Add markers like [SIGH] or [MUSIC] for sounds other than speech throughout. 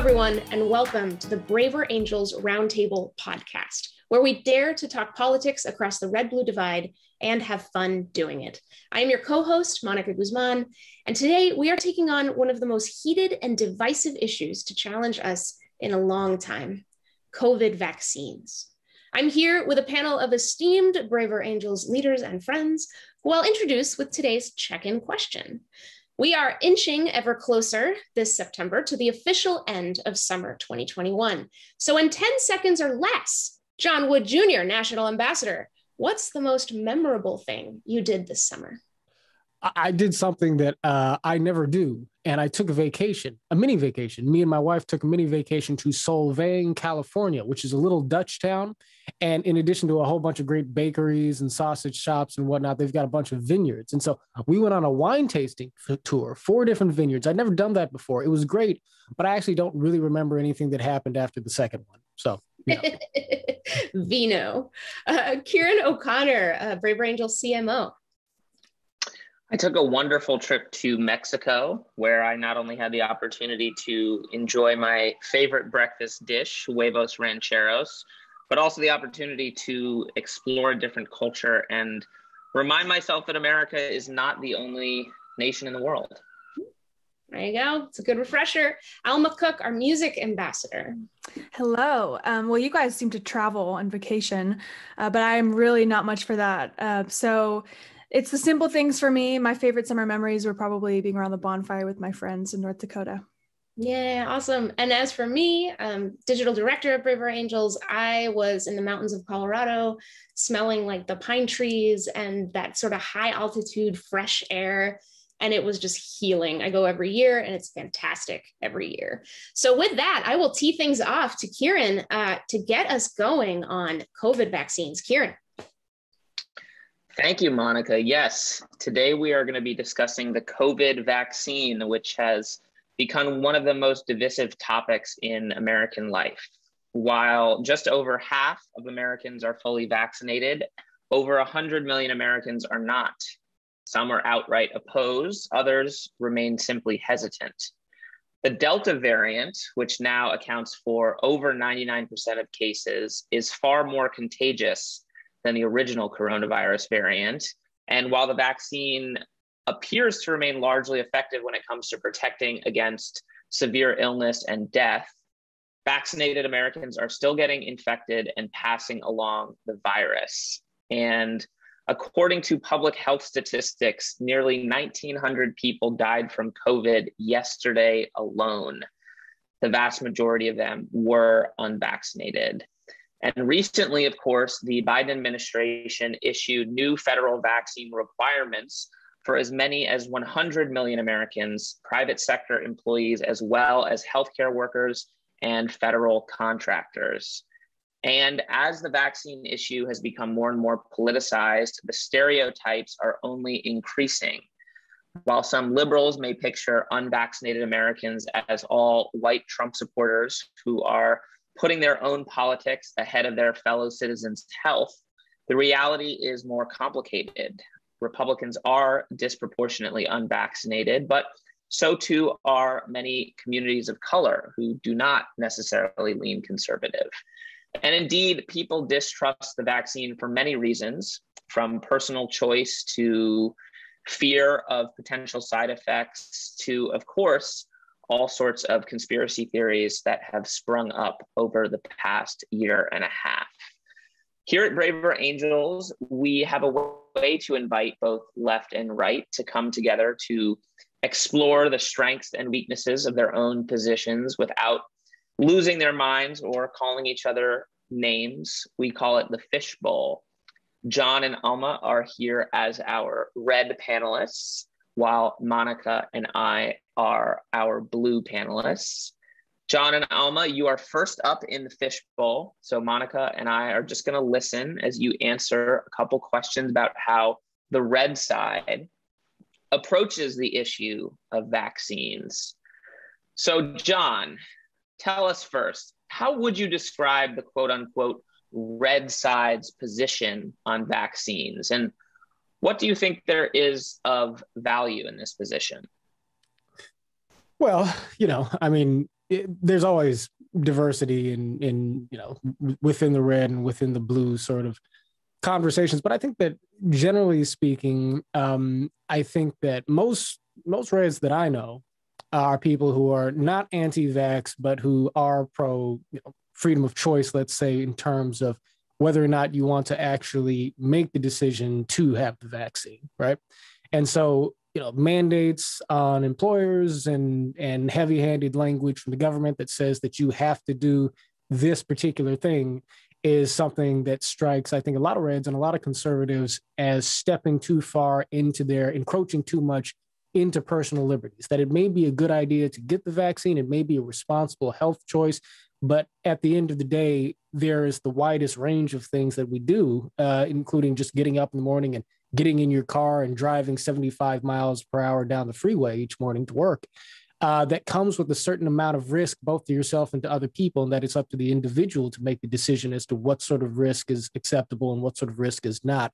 everyone, and welcome to the Braver Angels Roundtable podcast, where we dare to talk politics across the red blue divide and have fun doing it. I am your co host, Monica Guzman, and today we are taking on one of the most heated and divisive issues to challenge us in a long time COVID vaccines. I'm here with a panel of esteemed Braver Angels leaders and friends who I'll introduce with today's check in question. We are inching ever closer this September to the official end of summer 2021. So, in 10 seconds or less, John Wood Jr., National Ambassador, what's the most memorable thing you did this summer? I did something that uh, I never do, and I took a vacation, a mini vacation. Me and my wife took a mini vacation to Solvang, California, which is a little Dutch town. And in addition to a whole bunch of great bakeries and sausage shops and whatnot, they've got a bunch of vineyards. And so we went on a wine tasting tour, four different vineyards. I'd never done that before. It was great, but I actually don't really remember anything that happened after the second one. So, yeah. [LAUGHS] Vino. Uh, Ciaran O'Connor, uh, Braver Angel CMO. I took a wonderful trip to Mexico where I not only had the opportunity to enjoy my favorite breakfast dish, huevos rancheros, but also the opportunity to explore a different culture and remind myself that America is not the only nation in the world. There you go. It's a good refresher. Alma Cook, our music ambassador. Hello. Um, well, you guys seem to travel on vacation, uh, but I'm really not much for that. Uh, so it's the simple things for me. My favorite summer memories were probably being around the bonfire with my friends in North Dakota. Yeah, awesome. And as for me, um, digital director of Braver Angels, I was in the mountains of Colorado, smelling like the pine trees and that sort of high altitude fresh air. And it was just healing. I go every year and it's fantastic every year. So, with that, I will tee things off to Ciaran uh, to get us going on COVID vaccines. Ciaran. Thank you, Monica. Yes, today we are going to be discussing the COVID vaccine, which has become one of the most divisive topics in American life. While just over half of Americans are fully vaccinated, over 100 million Americans are not. Some are outright opposed, others remain simply hesitant. The Delta variant, which now accounts for over 99% of cases, is far more contagious than the original coronavirus variant. And while the vaccine appears to remain largely effective when it comes to protecting against severe illness and death, vaccinated Americans are still getting infected and passing along the virus. And according to public health statistics, nearly 1,900 people died from COVID yesterday alone. The vast majority of them were unvaccinated. And recently, of course, the Biden administration issued new federal vaccine requirements for as many as 100 million Americans, private sector employees, as well as healthcare workers and federal contractors. And as the vaccine issue has become more and more politicized, the stereotypes are only increasing. While some liberals may picture unvaccinated Americans as all white Trump supporters who are putting their own politics ahead of their fellow citizens' health, the reality is more complicated. Republicans are disproportionately unvaccinated, but so too are many communities of color who do not necessarily lean conservative. And indeed, people distrust the vaccine for many reasons, from personal choice to fear of potential side effects to, of course, all sorts of conspiracy theories that have sprung up over the past year and a half. Here at Braver Angels, we have a way to invite both left and right to come together to explore the strengths and weaknesses of their own positions without losing their minds or calling each other names. We call it the fishbowl. John and Alma are here as our red panelists, while Monica and I are our blue panelists. John and Alma, you are first up in the fishbowl. So Monica and I are just going to listen as you answer a couple questions about how the red side approaches the issue of vaccines. So, John, tell us first, how would you describe the quote unquote red side's position on vaccines? And what do you think there is of value in this position? Well, you know, I mean, it, there's always diversity in in you know within the red and within the blue sort of conversations but i think that generally speaking um i think that most most reds that i know are people who are not anti-vax but who are pro you know, freedom of choice let's say in terms of whether or not you want to actually make the decision to have the vaccine right? And so you know mandates on employers and and heavy-handed language from the government that says that you have to do this particular thing is something that strikes i think a lot of reds and a lot of conservatives as stepping too far into their encroaching too much into personal liberties that it may be a good idea to get the vaccine it may be a responsible health choice but at the end of the day there is the widest range of things that we do uh, including just getting up in the morning and getting in your car and driving 75 miles per hour down the freeway each morning to work. Uh, that comes with a certain amount of risk, both to yourself and to other people, and that it's up to the individual to make the decision as to what sort of risk is acceptable and what sort of risk is not.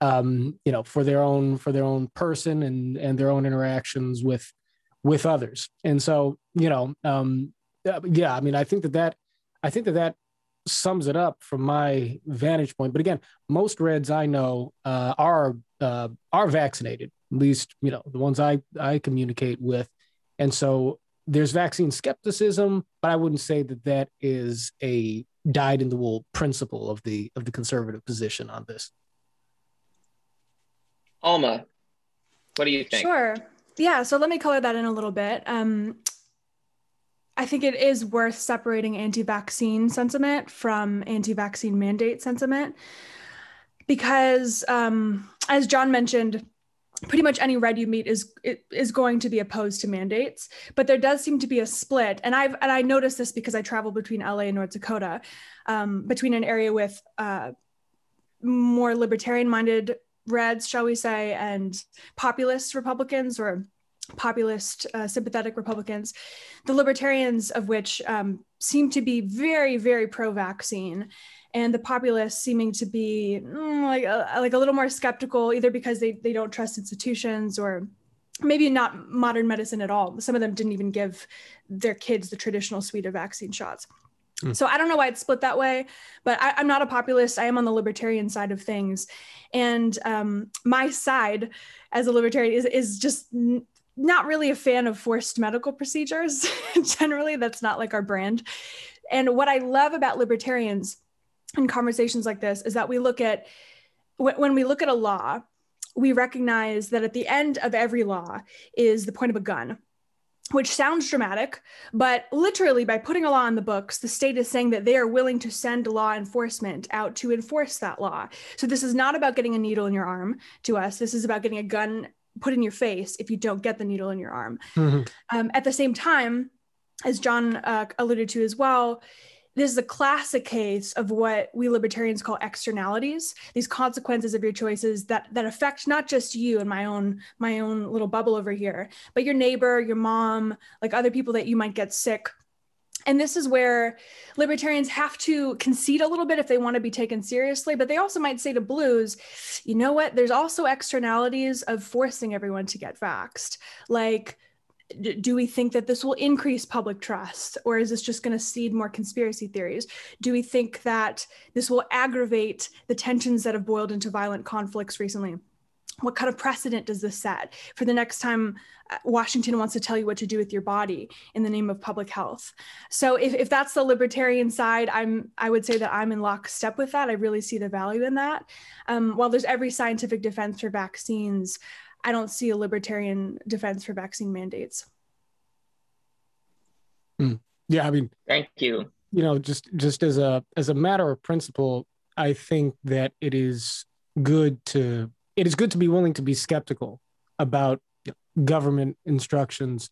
Um, you know, for their own for their own person and and their own interactions with with others. And so, you know, um, yeah, I mean, I think that that I think that that sums it up from my vantage point. But again, most Reds I know uh, are uh, are vaccinated. At least you know the ones I I communicate with, and so there's vaccine skepticism, but I wouldn't say that that is a dyed in the wool principle of the of the conservative position on this. Alma, what do you think? Sure. Yeah. So let me color that in a little bit. Um, I think it is worth separating anti vaccine sentiment from anti vaccine mandate sentiment because, um, as John mentioned, pretty much any red you meet is is going to be opposed to mandates but there does seem to be a split. And i've and i noticed this because i travel between la and north dakota um, between an area with uh, more libertarian minded reds shall we say and populist republicans or populist, uh, sympathetic Republicans, the libertarians of which um, seem to be very, very pro-vaccine, and the populists seeming to be mm, like a, uh, like a little more skeptical, either because they they don't trust institutions or maybe not modern medicine at all. Some of them didn't even give their kids the traditional suite of vaccine shots. Mm. So I don't know why it's split that way, but I, am not a populist. I am on the libertarian side of things, and um, my side as a libertarian is is just not really a fan of forced medical procedures. [LAUGHS] Generally, that's not like our brand. And what I love about libertarians in conversations like this is that we look at when we look at a law, we recognize that at the end of every law is the point of a gun, which sounds dramatic, but literally by putting a law in the books, the state is saying that they are willing to send law enforcement out to enforce that law. So this is not about getting a needle in your arm to us. This is about getting a gun put in your face if you don't get the needle in your arm. Mm-hmm. Um, at the same time, as John uh, alluded to as well, this is a classic case of what we libertarians call externalities these consequences of your choices that that affect not just you and my own my own little bubble over here but your neighbor your mom like other people that you might get sick and this is where libertarians have to concede a little bit if they want to be taken seriously, but they also might say to blues, you know what, there's also externalities of forcing everyone to get vaxxed. Like, do we think that this will increase public trust or is this just going to seed more conspiracy theories? Do we think that this will aggravate the tensions that have boiled into violent conflicts recently what kind of precedent does this set for the next time uh, Washington wants to tell you what to do with your body in the name of public health? So if, if that's the libertarian side, I'm I would say that I'm in lockstep with that. I really see the value in that. Um, while there's every scientific defense for vaccines, I don't see a libertarian defense for vaccine mandates. Mm. Yeah, I mean, thank you. You know, just just as a as a matter of principle, I think that it is good to it is good to be willing to be skeptical about government instructions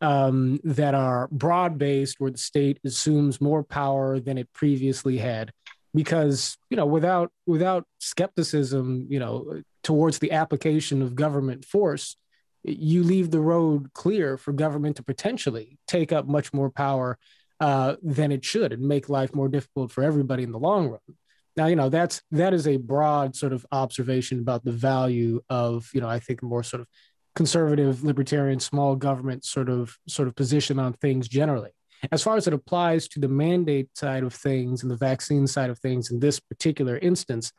um, that are broad based, where the state assumes more power than it previously had. Because you know, without without skepticism, you know, towards the application of government force, you leave the road clear for government to potentially take up much more power uh, than it should and make life more difficult for everybody in the long run. Now, you know, that's that is a broad sort of observation about the value of, you know, I think more sort of conservative, libertarian, small government sort of sort of position on things generally. As far as it applies to the mandate side of things and the vaccine side of things in this particular instance,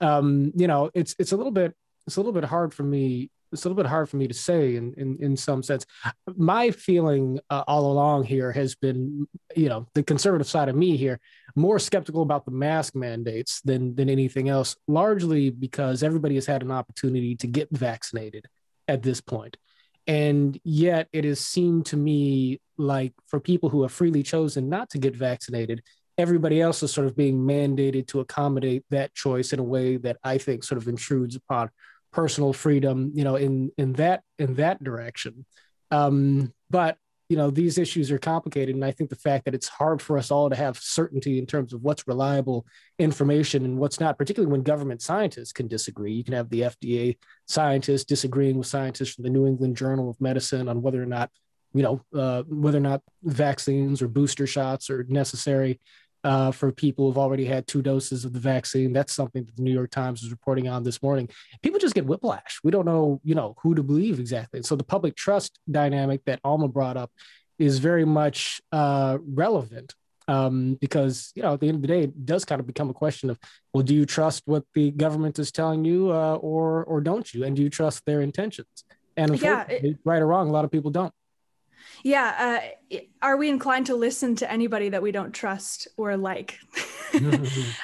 um, you know, it's it's a little bit it's a little bit hard for me it's a little bit hard for me to say in in, in some sense. My feeling uh, all along here has been, you know, the conservative side of me here, more skeptical about the mask mandates than than anything else, largely because everybody has had an opportunity to get vaccinated at this point. And yet it has seemed to me like for people who have freely chosen not to get vaccinated, everybody else is sort of being mandated to accommodate that choice in a way that I think sort of intrudes upon personal freedom, you know, in in that in that direction. Um, but you know, these issues are complicated, and I think the fact that it's hard for us all to have certainty in terms of what's reliable information and what's not, particularly when government scientists can disagree. You can have the FDA scientists disagreeing with scientists from the New England Journal of Medicine on whether or not you know, uh, whether or not vaccines or booster shots are necessary uh, for people who've already had two doses of the vaccine. That's something that the New York Times is reporting on this morning. People just get whiplash. We don't know, you know, who to believe exactly. So the public trust dynamic that Alma brought up is very much uh, relevant um, because you know at the end of the day it does kind of become a question of well do you trust what the government is telling you uh, or or don't you and do you trust their intentions and yeah, it, right or wrong a lot of people don't yeah. Uh, are we inclined to listen to anybody that we don't trust or like? [LAUGHS]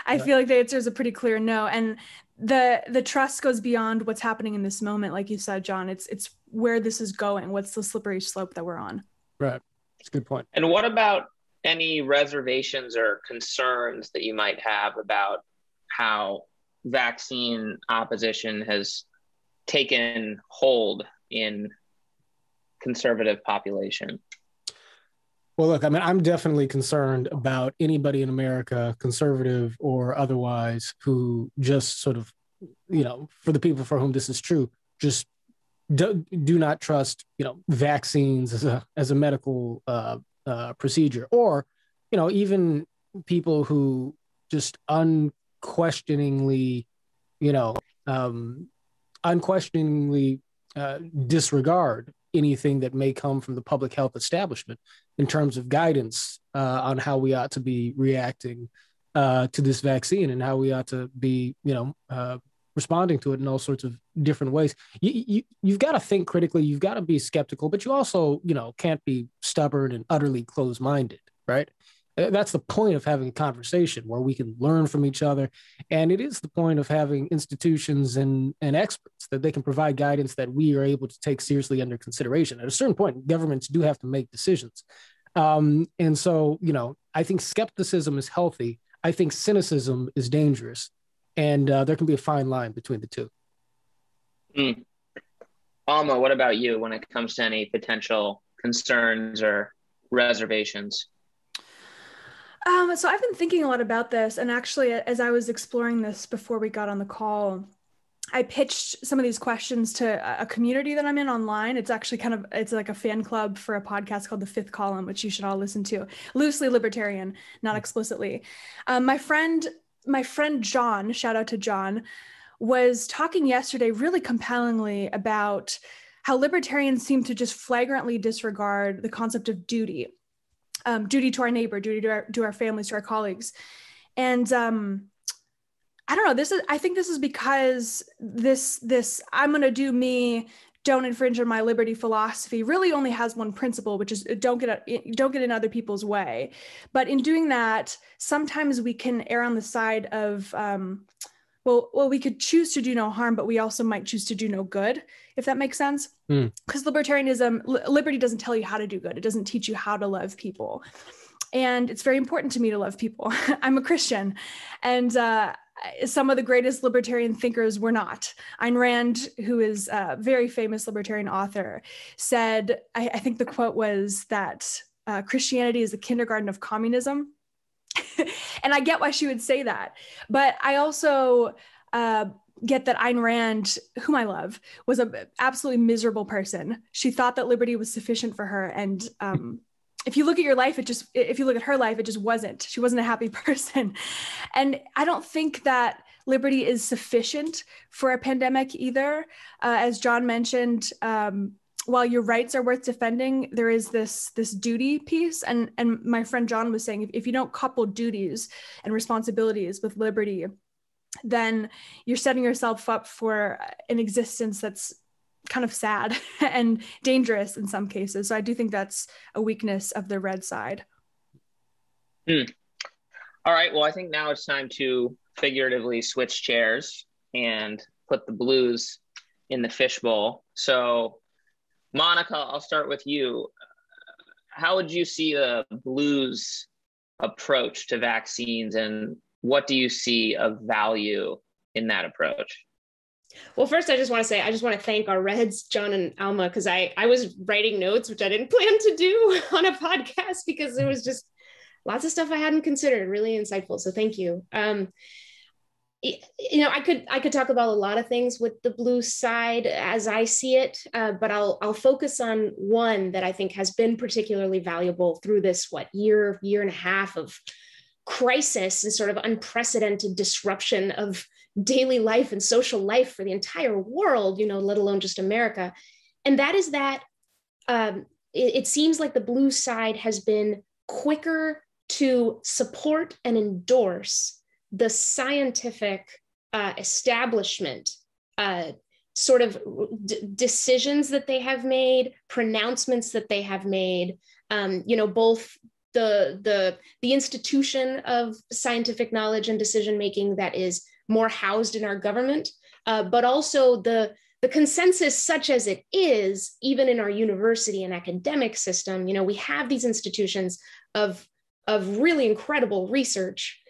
I feel like the answer is a pretty clear no. And the the trust goes beyond what's happening in this moment, like you said, John. It's it's where this is going. What's the slippery slope that we're on? Right. That's a good point. And what about any reservations or concerns that you might have about how vaccine opposition has taken hold in conservative population? Well, look, I mean, I'm definitely concerned about anybody in America, conservative or otherwise, who just sort of, you know, for the people for whom this is true, just do, do not trust, you know, vaccines as a as a medical uh, uh, procedure, or, you know, even people who just unquestioningly, you know, um, unquestioningly uh, disregard anything that may come from the public health establishment in terms of guidance uh, on how we ought to be reacting uh, to this vaccine and how we ought to be, you know, uh, responding to it in all sorts of different ways. You, you, you've got to think critically. You've got to be skeptical, but you also, you know, can't be stubborn and utterly closed-minded, right? That's the point of having a conversation where we can learn from each other. And it is the point of having institutions and, and experts that they can provide guidance that we are able to take seriously under consideration. At a certain point governments do have to make decisions. Um, and so you know i think skepticism is healthy. I think cynicism is dangerous. And uh, there can be a fine line between the two. Mm. alma what about you when it comes to any potential concerns or reservations um, so I've been thinking a lot about this, and actually, as I was exploring this before we got on the call, I pitched some of these questions to a community that I'm in online. It's actually kind of it's like a fan club for a podcast called The Fifth Column, which you should all listen to. Loosely libertarian, not mm. explicitly. Um, my friend, my friend John, shout out to John, was talking yesterday really compellingly about how libertarians seem to just flagrantly disregard the concept of duty um, duty to our neighbor, duty to our, to our families, to our colleagues. And um, I don't know, this is, I think this is because this, this, I'm going to do me, don't infringe on my liberty philosophy really only has one principle which is don't get don't get in other people's way but in doing that sometimes we can err on the side of um, well well we could choose to do no harm but we also might choose to do no good if that makes sense because mm. libertarianism liberty doesn't tell you how to do good it doesn't teach you how to love people and it's very important to me to love people [LAUGHS] i'm a christian and uh, some of the greatest libertarian thinkers were not. Ayn Rand, who is a very famous libertarian author, said, I, I think the quote was that uh, Christianity is the kindergarten of communism. [LAUGHS] and I get why she would say that. But I also uh, get that Ayn Rand, whom I love, was an absolutely miserable person. She thought that liberty was sufficient for her. And um, if you look at your life, it just, if you look at her life, it just wasn't. She wasn't a happy [LAUGHS] person. And I don't think that liberty is sufficient for a pandemic either. Uh, as John mentioned, um, while your rights are worth defending, there is this this duty piece. And and my friend John was saying if, if you don't couple duties and responsibilities with liberty, then you're setting yourself up for an existence that's kind of sad [LAUGHS] and dangerous in some cases. So I do think that's a weakness of the red side. Hmm. All right. Well, I think now it's time to figuratively switch chairs and put the blues in the fishbowl. So, Monica, I'll start with you. How would you see the blues approach to vaccines, and what do you see of value in that approach? Well, first, I just want to say I just want to thank our Reds, John and Alma, because I I was writing notes, which I didn't [LAUGHS] plan to do on a podcast because it was just lots of stuff I hadn't considered. Really insightful. So thank you. Um, you know, I could I could talk about a lot of things with the blue side as I see it, uh, but I'll I'll focus on one that I think has been particularly valuable through this what year year and a half of crisis and sort of unprecedented disruption of daily life and social life for the entire world, you know, let alone just America, and that is that um, it, it seems like the blue side has been quicker to support and endorse the scientific uh, establishment uh, sort of decisions that they have made pronouncements that they have made um, you know both the the the institution of scientific knowledge and decision making that is more housed in our government uh, but also the the consensus such as it is even in our university and academic system you know we have these institutions of of really incredible research.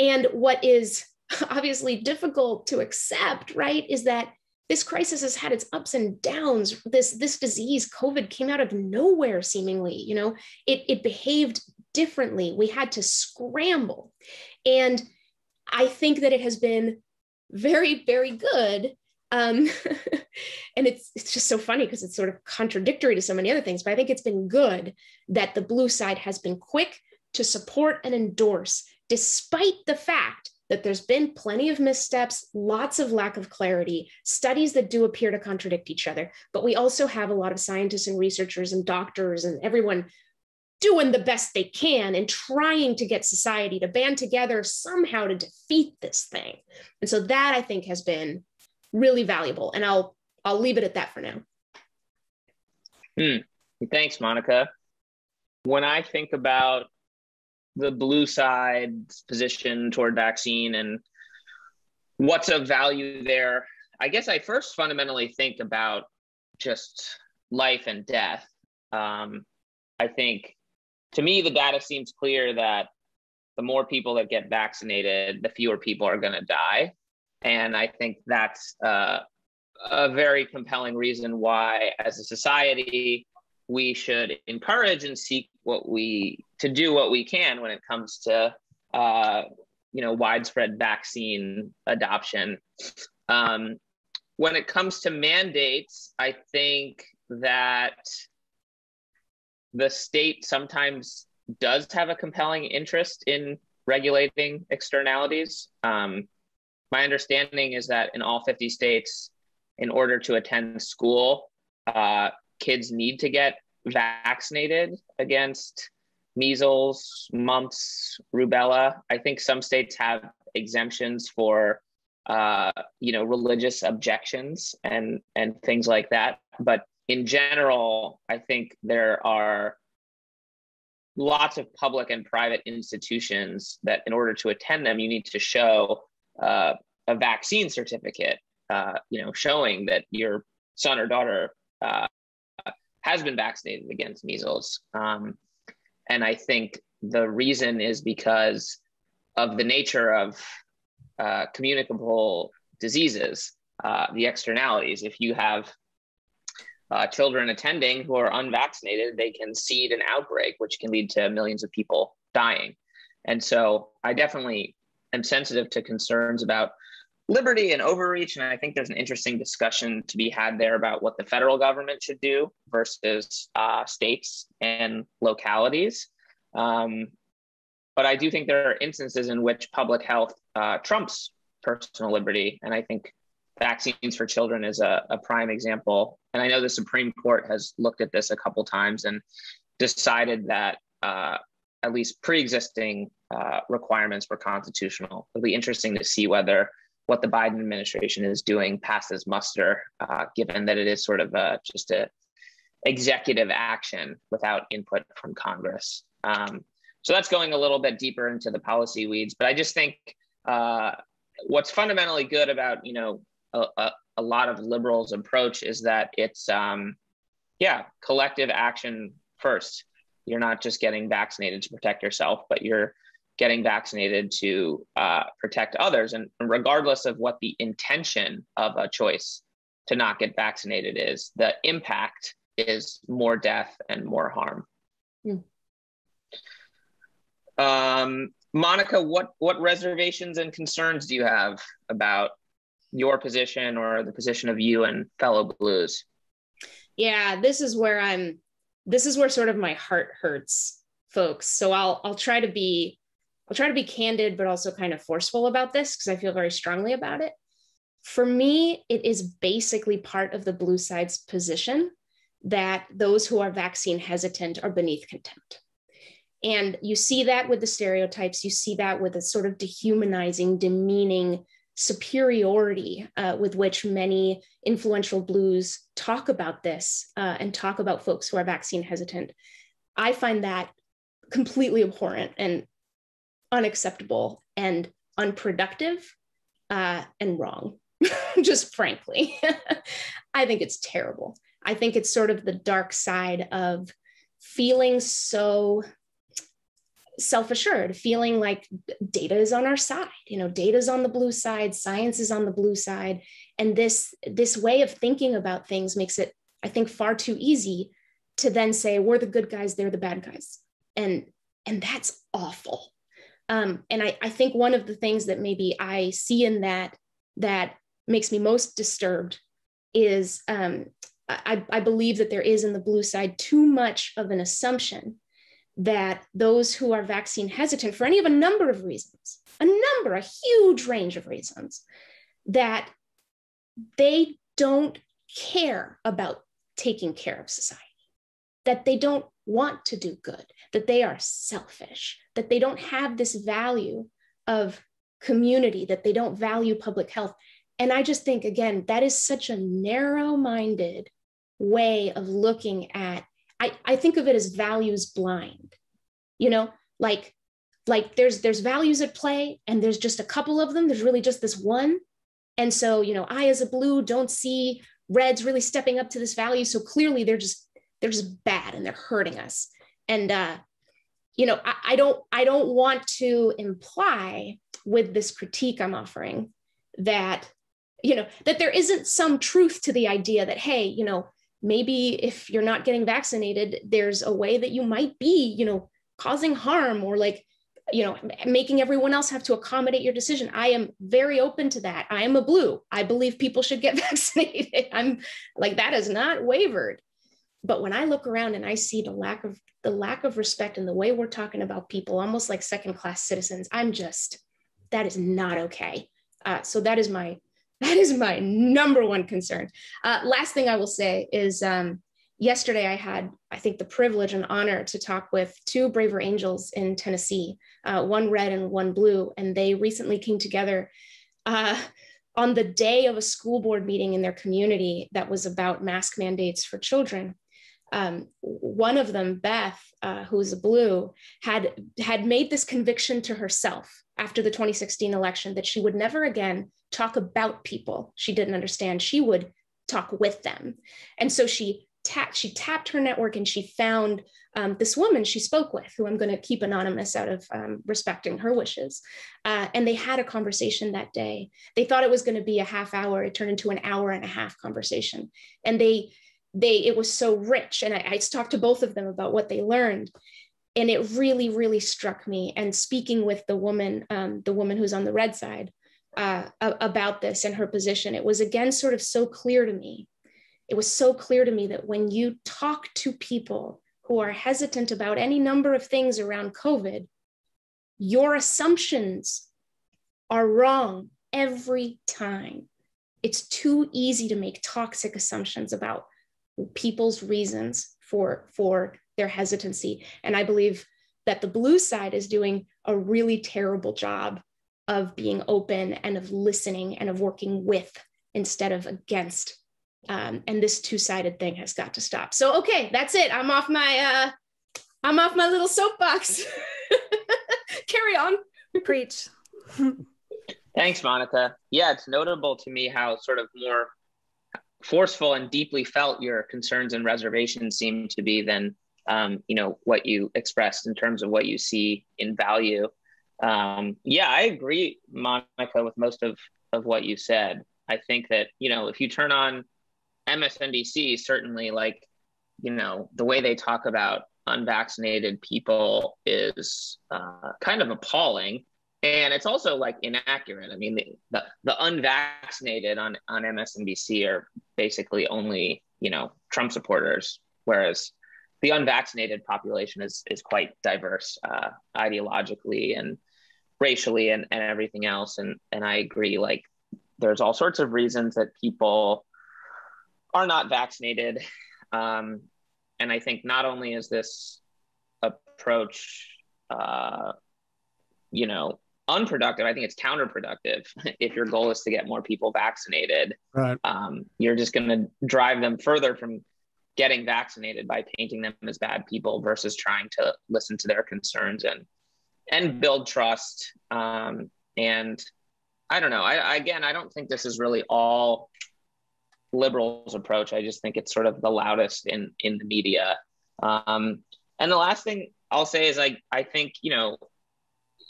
And what is [LAUGHS] obviously difficult to accept, right, is that this crisis has had its ups and downs. This, this disease, COVID, came out of nowhere seemingly. You know, it, it behaved differently. We had to scramble. And I think that it has been very, very good. Um, [LAUGHS] and it's it's just so funny because it's sort of contradictory to so many other things, but I think it's been good that the blue side has been quick to support and endorse, despite the fact that there's been plenty of missteps, lots of lack of clarity, studies that do appear to contradict each other. But we also have a lot of scientists and researchers and doctors and everyone doing the best they can and trying to get society to band together somehow to defeat this thing. And so that I think has been really valuable. And I'll I'll leave it at that for now. Hmm. Thanks, Monica. When I think about the blue side's position toward vaccine and what's of value there. I guess I first fundamentally think about just life and death. Um, I think to me, the data seems clear that the more people that get vaccinated, the fewer people are going to die. And I think that's uh, a very compelling reason why, as a society, we should encourage and seek what we to do what we can when it comes to uh, you know widespread vaccine adoption. Um, when it comes to mandates, I think that the state sometimes does have a compelling interest in regulating externalities. Um, my understanding is that in all 50 states, in order to attend school, uh, kids need to get vaccinated against measles, mumps, rubella. I think some states have exemptions for uh, you know religious objections and and things like that. But in general, I think there are lots of public and private institutions that in order to attend them, you need to show uh, a vaccine certificate, uh, you know, showing that your son or daughter uh, has been vaccinated against measles. Um, and I think the reason is because of the nature of uh, communicable diseases, uh, the externalities. If you have uh, children attending who are unvaccinated, they can seed an outbreak, which can lead to millions of people dying. And so I definitely am sensitive to concerns about liberty and overreach. And I think there's an interesting discussion to be had there about what the federal government should do versus uh, states and localities. Um, but I do think there are instances in which public health uh, trumps personal liberty. And I think vaccines for children is a, a prime example. And I know the Supreme Court has looked at this a couple times and decided that uh, at least pre-existing uh, requirements were constitutional. It'll be interesting to see whether what the Biden administration is doing passes muster, uh, given that it is sort of a, just a executive action without input from Congress. Um, so that's going a little bit deeper into the policy weeds, but I just think uh, what's fundamentally good about you know a, a, a, lot of liberals' approach is that it's um, yeah collective action first. You're not just getting vaccinated to protect yourself, but you're getting vaccinated to uh, protect others. And regardless of what the intention of a choice to not get vaccinated is, the impact is more death and more harm. Mm. Um, Monica, what what reservations and concerns do you have about your position or the position of you and fellow blues? Yeah, this is where I'm this is where sort of my heart hurts, folks. So I'll I'll try to be I'll try to be candid but also kind of forceful about this because I feel very strongly about it. For me, it is basically part of the blue side's position that those who are vaccine hesitant are beneath contempt. And you see that with the stereotypes, you see that with a sort of dehumanizing, demeaning superiority uh, with which many influential blues talk about this uh, and talk about folks who are vaccine hesitant. I find that completely abhorrent and unacceptable and unproductive uh, and wrong, [LAUGHS] just frankly. [LAUGHS] I think it's terrible. I think it's sort of the dark side of feeling so self-assured feeling like data is on our side you know data is on the blue side science is on the blue side and this this way of thinking about things makes it i think far too easy to then say we're the good guys they're the bad guys and and that's awful um, and I, I think one of the things that maybe i see in that that makes me most disturbed is um, I, I believe that there is in the blue side too much of an assumption that those who are vaccine hesitant for any of a number of reasons, a number, a huge range of reasons, that they don't care about taking care of society, that they don't want to do good, that they are selfish, that they don't have this value of community, that they don't value public health. And I just think, again, that is such a narrow minded way of looking at I, I think of it as values blind. You know like like there's there's values at play and there's just a couple of them. There's really just this one. And so you know i as a blue don't see reds really stepping up to this value. So clearly they're just they're just bad and they're hurting us. And uh you know I, I don't i don't want to imply with this critique i'm offering that you know that there isn't some truth to the idea that hey you know maybe if you're not getting vaccinated there's a way that you might be you know causing harm or like you know making everyone else have to accommodate your decision. I am very open to that. I am a blue. I believe people should get [LAUGHS] vaccinated. I'm like that has not wavered but when i look around and i see the lack of the lack of respect and the way we're talking about people almost like second class citizens i'm just that is not okay uh, so that is my [LAUGHS] that is my number one concern. Uh, last thing I will say is um, yesterday I had, I think, the privilege and honor to talk with two Braver Angels in Tennessee, uh, one red and one blue, and they recently came together uh, on the day of a school board meeting in their community that was about mask mandates for children. Um, one of them, Beth, uh, who's a blue, had had made this conviction to herself after the 2016 election that she would never again talk about people she didn't understand. She would talk with them. And so she tapped, she tapped her network and she found um, this woman she spoke with, who I'm going to keep anonymous out of um, respecting her wishes. Uh, and they had a conversation that day. They thought it was going to be a half hour. It turned into an hour and a half conversation. And they, they, it was so rich. And I, I talked to both of them about what they learned. And it really really struck me. And speaking with the woman um, the woman who's on the red side uh, about this and her position it was again sort of so clear to me. It was so clear to me that when you talk to people who are hesitant about any number of things around covid your assumptions are wrong every time. It's too easy to make toxic assumptions about people's reasons for for their hesitancy. And i believe that the blue side is doing a really terrible job of being open and of listening and of working with instead of against. Um, and this two-sided thing has got to stop. So okay that's it. I'm off my uh i'm off my little soapbox. [LAUGHS] Carry on. Preach. [LAUGHS] Thanks monica. Yeah it's notable to me how sort of more forceful and deeply felt your concerns and reservations seem to be than um, you know what you expressed in terms of what you see in value. Um, yeah i agree monica with most of of what you said. I think that you know if you turn on msnbc certainly like you know the way they talk about unvaccinated people is uh, kind of appalling and it's also like inaccurate. I mean, the, the, the unvaccinated on on MSNBC are basically only you know Trump supporters, whereas the unvaccinated population is is quite diverse uh, ideologically and racially and, and everything else. And and I agree. Like, there's all sorts of reasons that people are not vaccinated, um, and I think not only is this approach, uh, you know, unproductive. I think it's counterproductive [LAUGHS] if your goal is to get more people vaccinated. Right. Um, you're just going to drive them further from getting vaccinated by painting them as bad people versus trying to listen to their concerns and and build trust. Um, and I don't know. I, I again, I don't think this is really all liberals' approach. I just think it's sort of the loudest in in the media. Um, and the last thing I'll say is I I think you know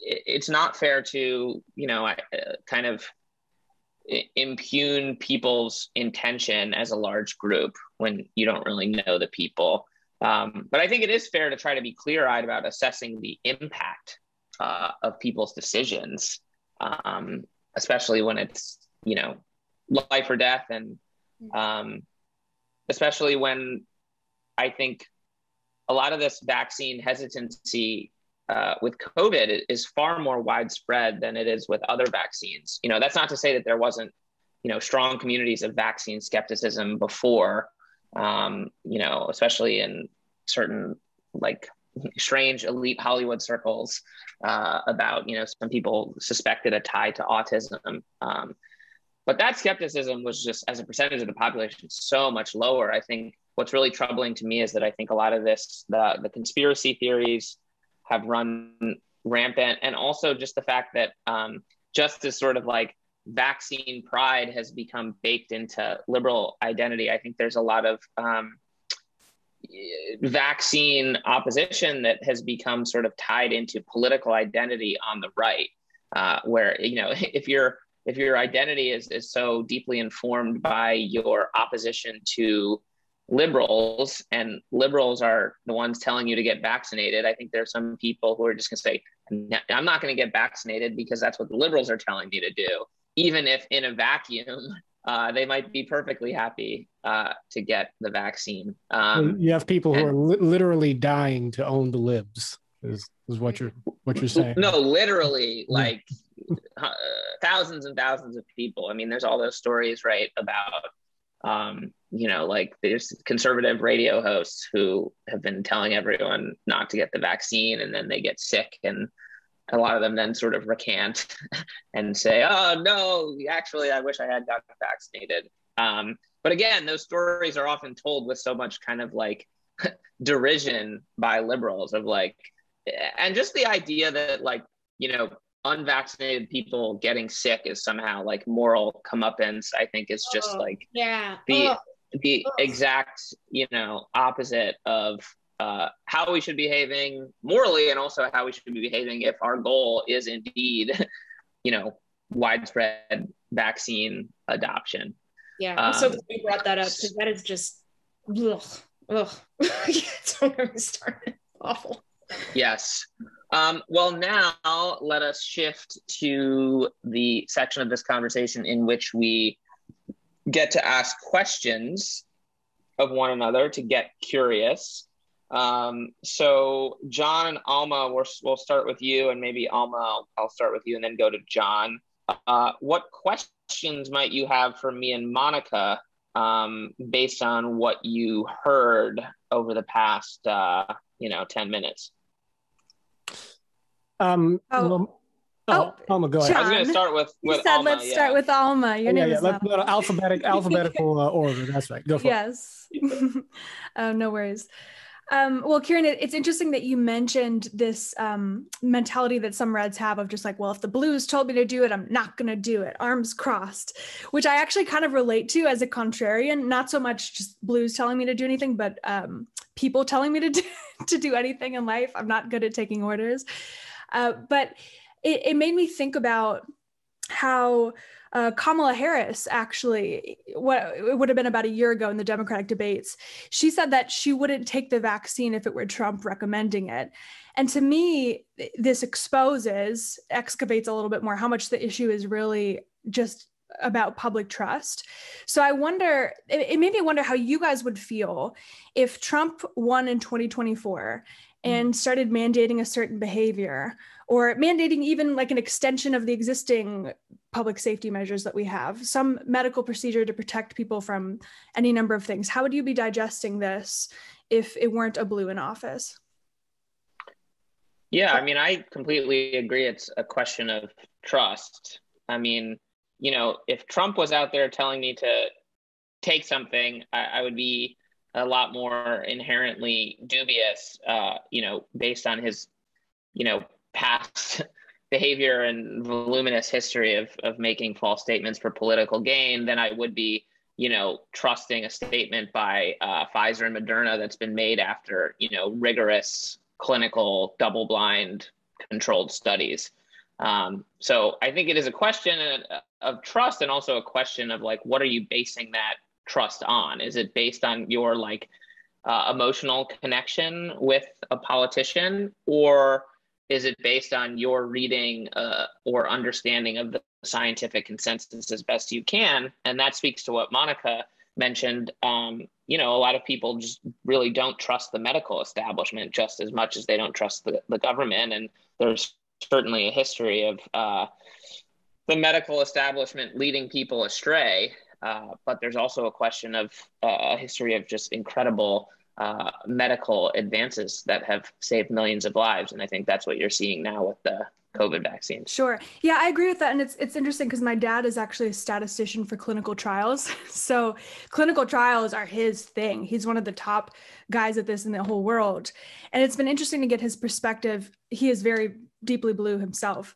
it's not fair to you know uh, kind of impugn people's intention as a large group when you don't really know the people. Um, but I think it is fair to try to be clear eyed about assessing the impact uh, of people's decisions, um, especially when it's, you know, life or death. And um, especially when I think a lot of this vaccine hesitancy uh, with COVID is far more widespread than it is with other vaccines. You know, that's not to say that there wasn't, you know, strong communities of vaccine skepticism before, um, you know, especially in certain like strange elite Hollywood circles uh, about, you know, some people suspected a tie to autism. Um, but that skepticism was just as a percentage of the population so much lower. I think what's really troubling to me is that I think a lot of this, the, the conspiracy theories, have run rampant, and also just the fact that um, just as sort of like vaccine pride has become baked into liberal identity. I think there's a lot of um, vaccine opposition that has become sort of tied into political identity on the right, uh, where you know [LAUGHS] if your if your identity is is so deeply informed by your opposition to liberals and liberals are the ones telling you to get vaccinated. I think there are some people who are just going to say i'm not going to get vaccinated because that's what the liberals are telling me to do. Even if in a vacuum [LAUGHS] uh, they might be perfectly happy uh, to get the vaccine. Um, you have people who and, are li- literally dying to own the libs is, is what you're what you're saying. No literally like uh, thousands and thousands of people. I mean there's all those stories right about um, you know, like there's conservative radio hosts who have been telling everyone not to get the vaccine and then they get sick and a lot of them then sort of recant [LAUGHS] and say, oh, no, actually, I wish I had gotten vaccinated. Um, but again, those stories are often told with so much kind of like [LAUGHS] derision by liberals of like, and just the idea that like, you know, unvaccinated people getting sick is somehow like moral comeuppance, I think is just oh, like yeah. the oh. the exact you know opposite of uh, how we should be behaving morally and also how we should be behaving if our goal is indeed [LAUGHS] you know widespread vaccine adoption. Yeah i'm um, so glad you brought that up because that is just ugh, ugh. don't get me started awful. Yes um, well now let us shift to the section of this conversation in which we get to ask questions of one another to get curious. Um, so, John and Alma, we'll, we'll start with you, and maybe Alma, I'll, I'll, start with you and then go to John. uh, what questions might you have for me and Monica um, based on what you heard over the past, uh, you know, 10 minutes? Um, Oh. well, oh, Oh, Alma, go ahead. I was going to start with, You with said Alma, let's yeah. start with Alma. Your Oh, name yeah, is yeah. Let's Alma. go to alphabetic [LAUGHS] alphabetical uh, order. That's right. Go for it. yes um, [LAUGHS] no worries um, well Ciaran it, it's interesting that you mentioned this um, mentality that some reds have of just like well if the blues told me to do it i'm not going to do it arms crossed which i actually kind of relate to as a contrarian not so much just blues telling me to do anything but um, people telling me to do, [LAUGHS] to do anything in life i'm not good at taking orders uh, but it, it made me think about how uh, Kamala Harris actually, what it would have been about a year ago in the Democratic debates, she said that she wouldn't take the vaccine if it were Trump recommending it. And to me, this exposes, excavates a little bit more how much the issue is really just about public trust. So I wonder, it, it made me wonder how you guys would feel if Trump won in 2024 and mm-hmm. started mandating a certain behavior or mandating even like an extension of the existing public safety measures that we have, some medical procedure to protect people from any number of things. How would you be digesting this if it weren't a blue in office? Yeah, I mean, I completely agree. It's a question of trust. I mean, you know, if Trump was out there telling me to take something, I, I would be a lot more inherently dubious, uh, you know, based on his, you know, past [LAUGHS] behavior and voluminous history of, of making false statements for political gain than I would be, you know, trusting a statement by uh, Pfizer and Moderna that's been made after, you know, rigorous clinical double blind controlled studies. Um, so I think it is a question of trust and also a question of like, what are you basing that trust on? Is it based on your like uh, emotional connection with a politician or is it based on your reading uh, or understanding of the scientific consensus as best you can? And that speaks to what Monica mentioned. Um, you know, a lot of people just really don't trust the medical establishment just as much as they don't trust the, the government. And there's certainly a history of uh, the medical establishment leading people astray. Uh, but there's also a question of uh, a history of just incredible uh, medical advances that have saved millions of lives. And I think that's what you're seeing now with the COVID vaccine. Sure. Yeah, I agree with that. And it's it's interesting because my dad is actually a statistician for clinical trials. [LAUGHS] So clinical trials are his thing. He's one of the top guys at this in the whole world. And it's been interesting to get his perspective. He is very deeply blue himself.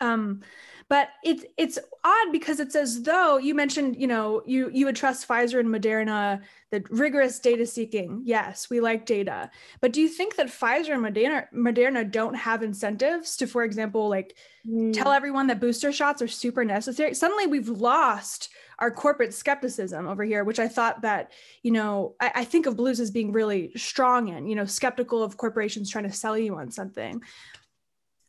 Um, but it's it's odd because it's as though you mentioned, you know, you you would trust Pfizer and Moderna, the rigorous data seeking. Yes, we like data. But do you think that Pfizer and Moderna Moderna don't have incentives to, for example, like Mm. tell everyone that booster shots are super necessary? Suddenly we've lost our corporate skepticism over here, which I thought that, you know, I, I think of blues as being really strong in, you know, skeptical of corporations trying to sell you on something.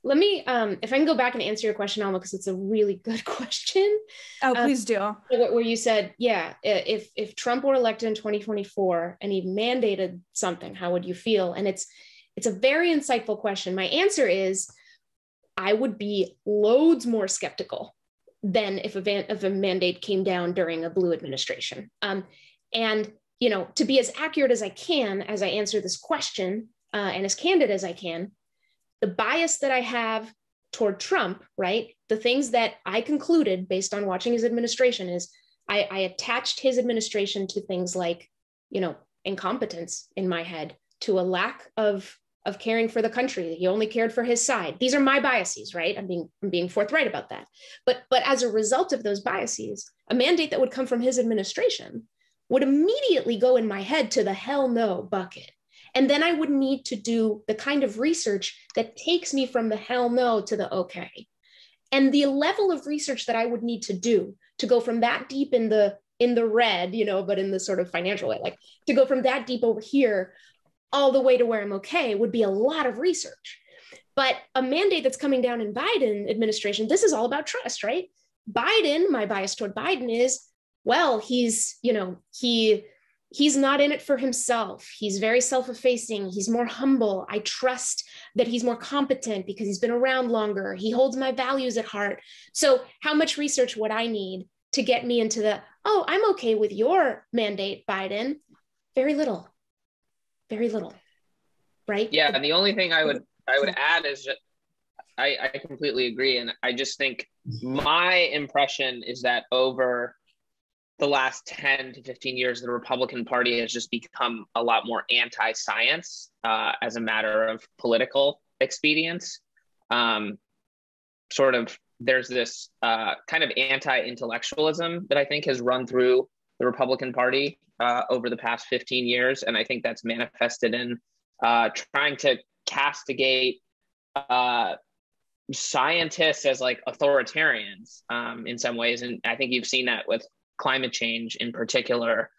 Let me, um, if I can go back and answer your question, Alma, because it's a really good [LAUGHS] question. Oh, Uh, please do. Where where you said, yeah, if if Trump were elected in 2024 and he mandated something, how would you feel? And it's it's a very insightful question. My answer is, I would be loads more skeptical than if a van, if a mandate came down during a blue administration. Um, and you know, to be as accurate as I can as I answer this question uh, and as candid as I can, the bias that I have toward Trump, right? The things that I concluded based on watching his administration is I, I attached his administration to things like, you know, incompetence in my head, to a lack of of caring for the country. He only cared for his side. These are my biases, right? I'm being I'm being forthright about that. But but as a result of those biases, a mandate that would come from his administration would immediately go in my head to the hell no bucket. And then I would need to do the kind of research that takes me from the hell no to the okay. And the level of research that I would need to do to go from that deep in the in the red, you know, but in the sort of financial way, like to go from that deep over here all the way to where I'm okay would be a lot of research. But a mandate that's coming down in Biden administration, this is all about trust, right? Biden, my bias toward Biden is, well, he's, you know, he he's not in it for himself. He's very self effacing. He's more humble. I trust that he's more competent because he's been around longer. He holds my values at heart. So, how much research would I need to get me into the, oh, I'm okay with your mandate, Biden? Very little. Very little. Right? Yeah. And the only thing I would I would add is I, I completely agree. And I just think my impression is that over the last 10 to 15 years, the Republican Party has just become a lot more anti science uh, as a matter of political expedience. Um, sort of, there's this uh, kind of anti intellectualism that I think has run through the Republican Party uh, over the past 15 years. And I think that's manifested in uh, trying to castigate uh, scientists as like authoritarians um, in some ways. And I think you've seen that with climate change in particular,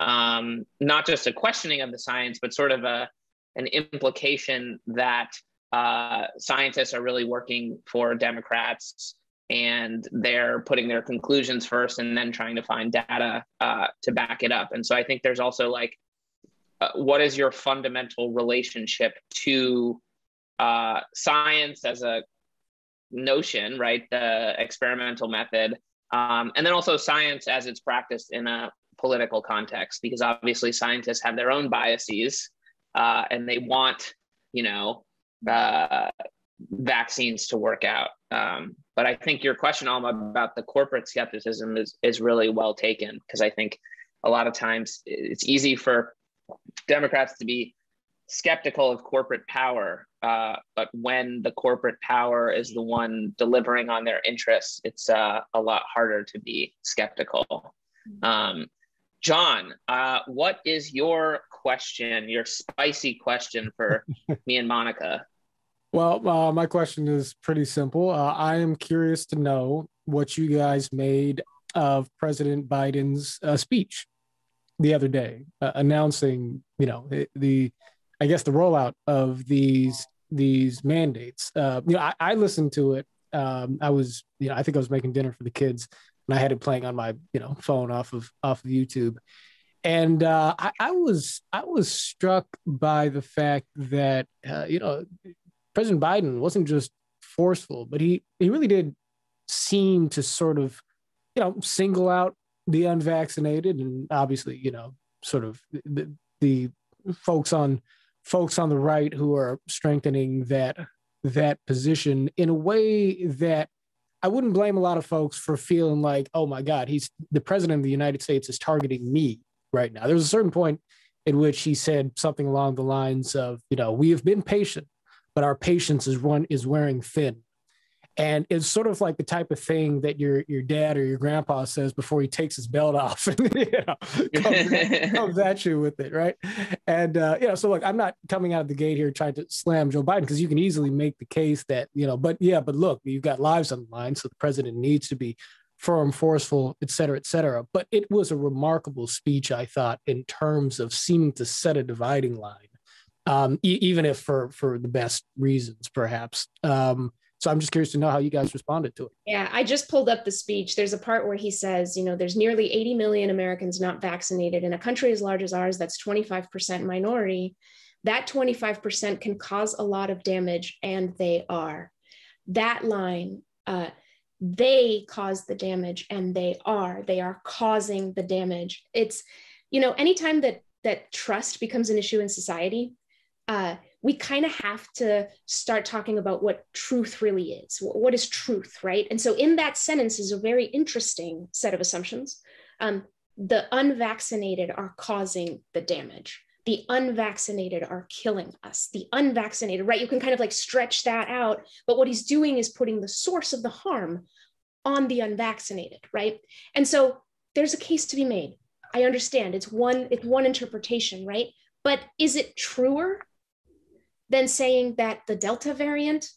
um, not just a questioning of the science, but sort of a an implication that uh, scientists are really working for Democrats and they're putting their conclusions first and then trying to find data uh, to back it up. And so I think there's also like, uh, what is your fundamental relationship to uh, science as a notion, right? The experimental method, um, and then also science as it's practiced in a political context, because obviously scientists have their own biases uh, and they want, you know, uh, vaccines to work out. Um, but I think your question, Alma, about the corporate skepticism is, is really well taken because I think a lot of times it's easy for Democrats to be skeptical of corporate power, uh, but when the corporate power is the one delivering on their interests, it's uh, a lot harder to be skeptical. Mm-hmm. Um, John, uh, what is your question, your spicy question for [LAUGHS] me and Monica? Well, uh, my question is pretty simple. Uh, I am curious to know what you guys made of President Biden's uh, speech the other day, announcing, you know, the I guess the rollout of these these mandates. Uh, you know, I, I listened to it. Um, I was, you know, I think I was making dinner for the kids, and I had it playing on my, you know, phone off of off of YouTube, and uh, I, I was I was struck by the fact that uh, you know President Biden wasn't just forceful, but he he really did seem to sort of, you know, single out the unvaccinated, and obviously, you know, sort of the, the folks on folks on the right who are strengthening that that position in a way that I wouldn't blame a lot of folks for feeling like, oh my God, he's the president of the United States is targeting me right now. There was a certain point in which he said something along the lines of, you know, we have been patient, but our patience is one is wearing thin and it's sort of like the type of thing that your your dad or your grandpa says before he takes his belt off [LAUGHS] and you know, comes, [LAUGHS] comes, at you with it right? And uh, you know so look i'm not coming out of the gate here trying to slam joe biden because you can easily make the case that you know but yeah but look you've got lives on the line so the president needs to be firm forceful et cetera et cetera. But it was a remarkable speech i thought in terms of seeming to set a dividing line um, e- even if for for the best reasons perhaps. Um, so I'm just curious to know how you guys responded to it. Yeah, I just pulled up the speech. There's a part where he says, you know, there's nearly 80 million Americans not vaccinated in a country as large as ours that's 25% minority. That 25% can cause a lot of damage, and they are. That line, uh, they cause the damage, and they are. They are causing the damage. It's, you know, anytime that that trust becomes an issue in society, uh, we kind of have to start talking about what truth really is. What is truth, right? And so, in that sentence is a very interesting set of assumptions. Um, the unvaccinated are causing the damage. The unvaccinated are killing us. The unvaccinated, right? You can kind of like stretch that out. But what he's doing is putting the source of the harm on the unvaccinated, right? And so there's a case to be made. I understand it's one it's one interpretation, right? But is it truer than saying that the Delta variant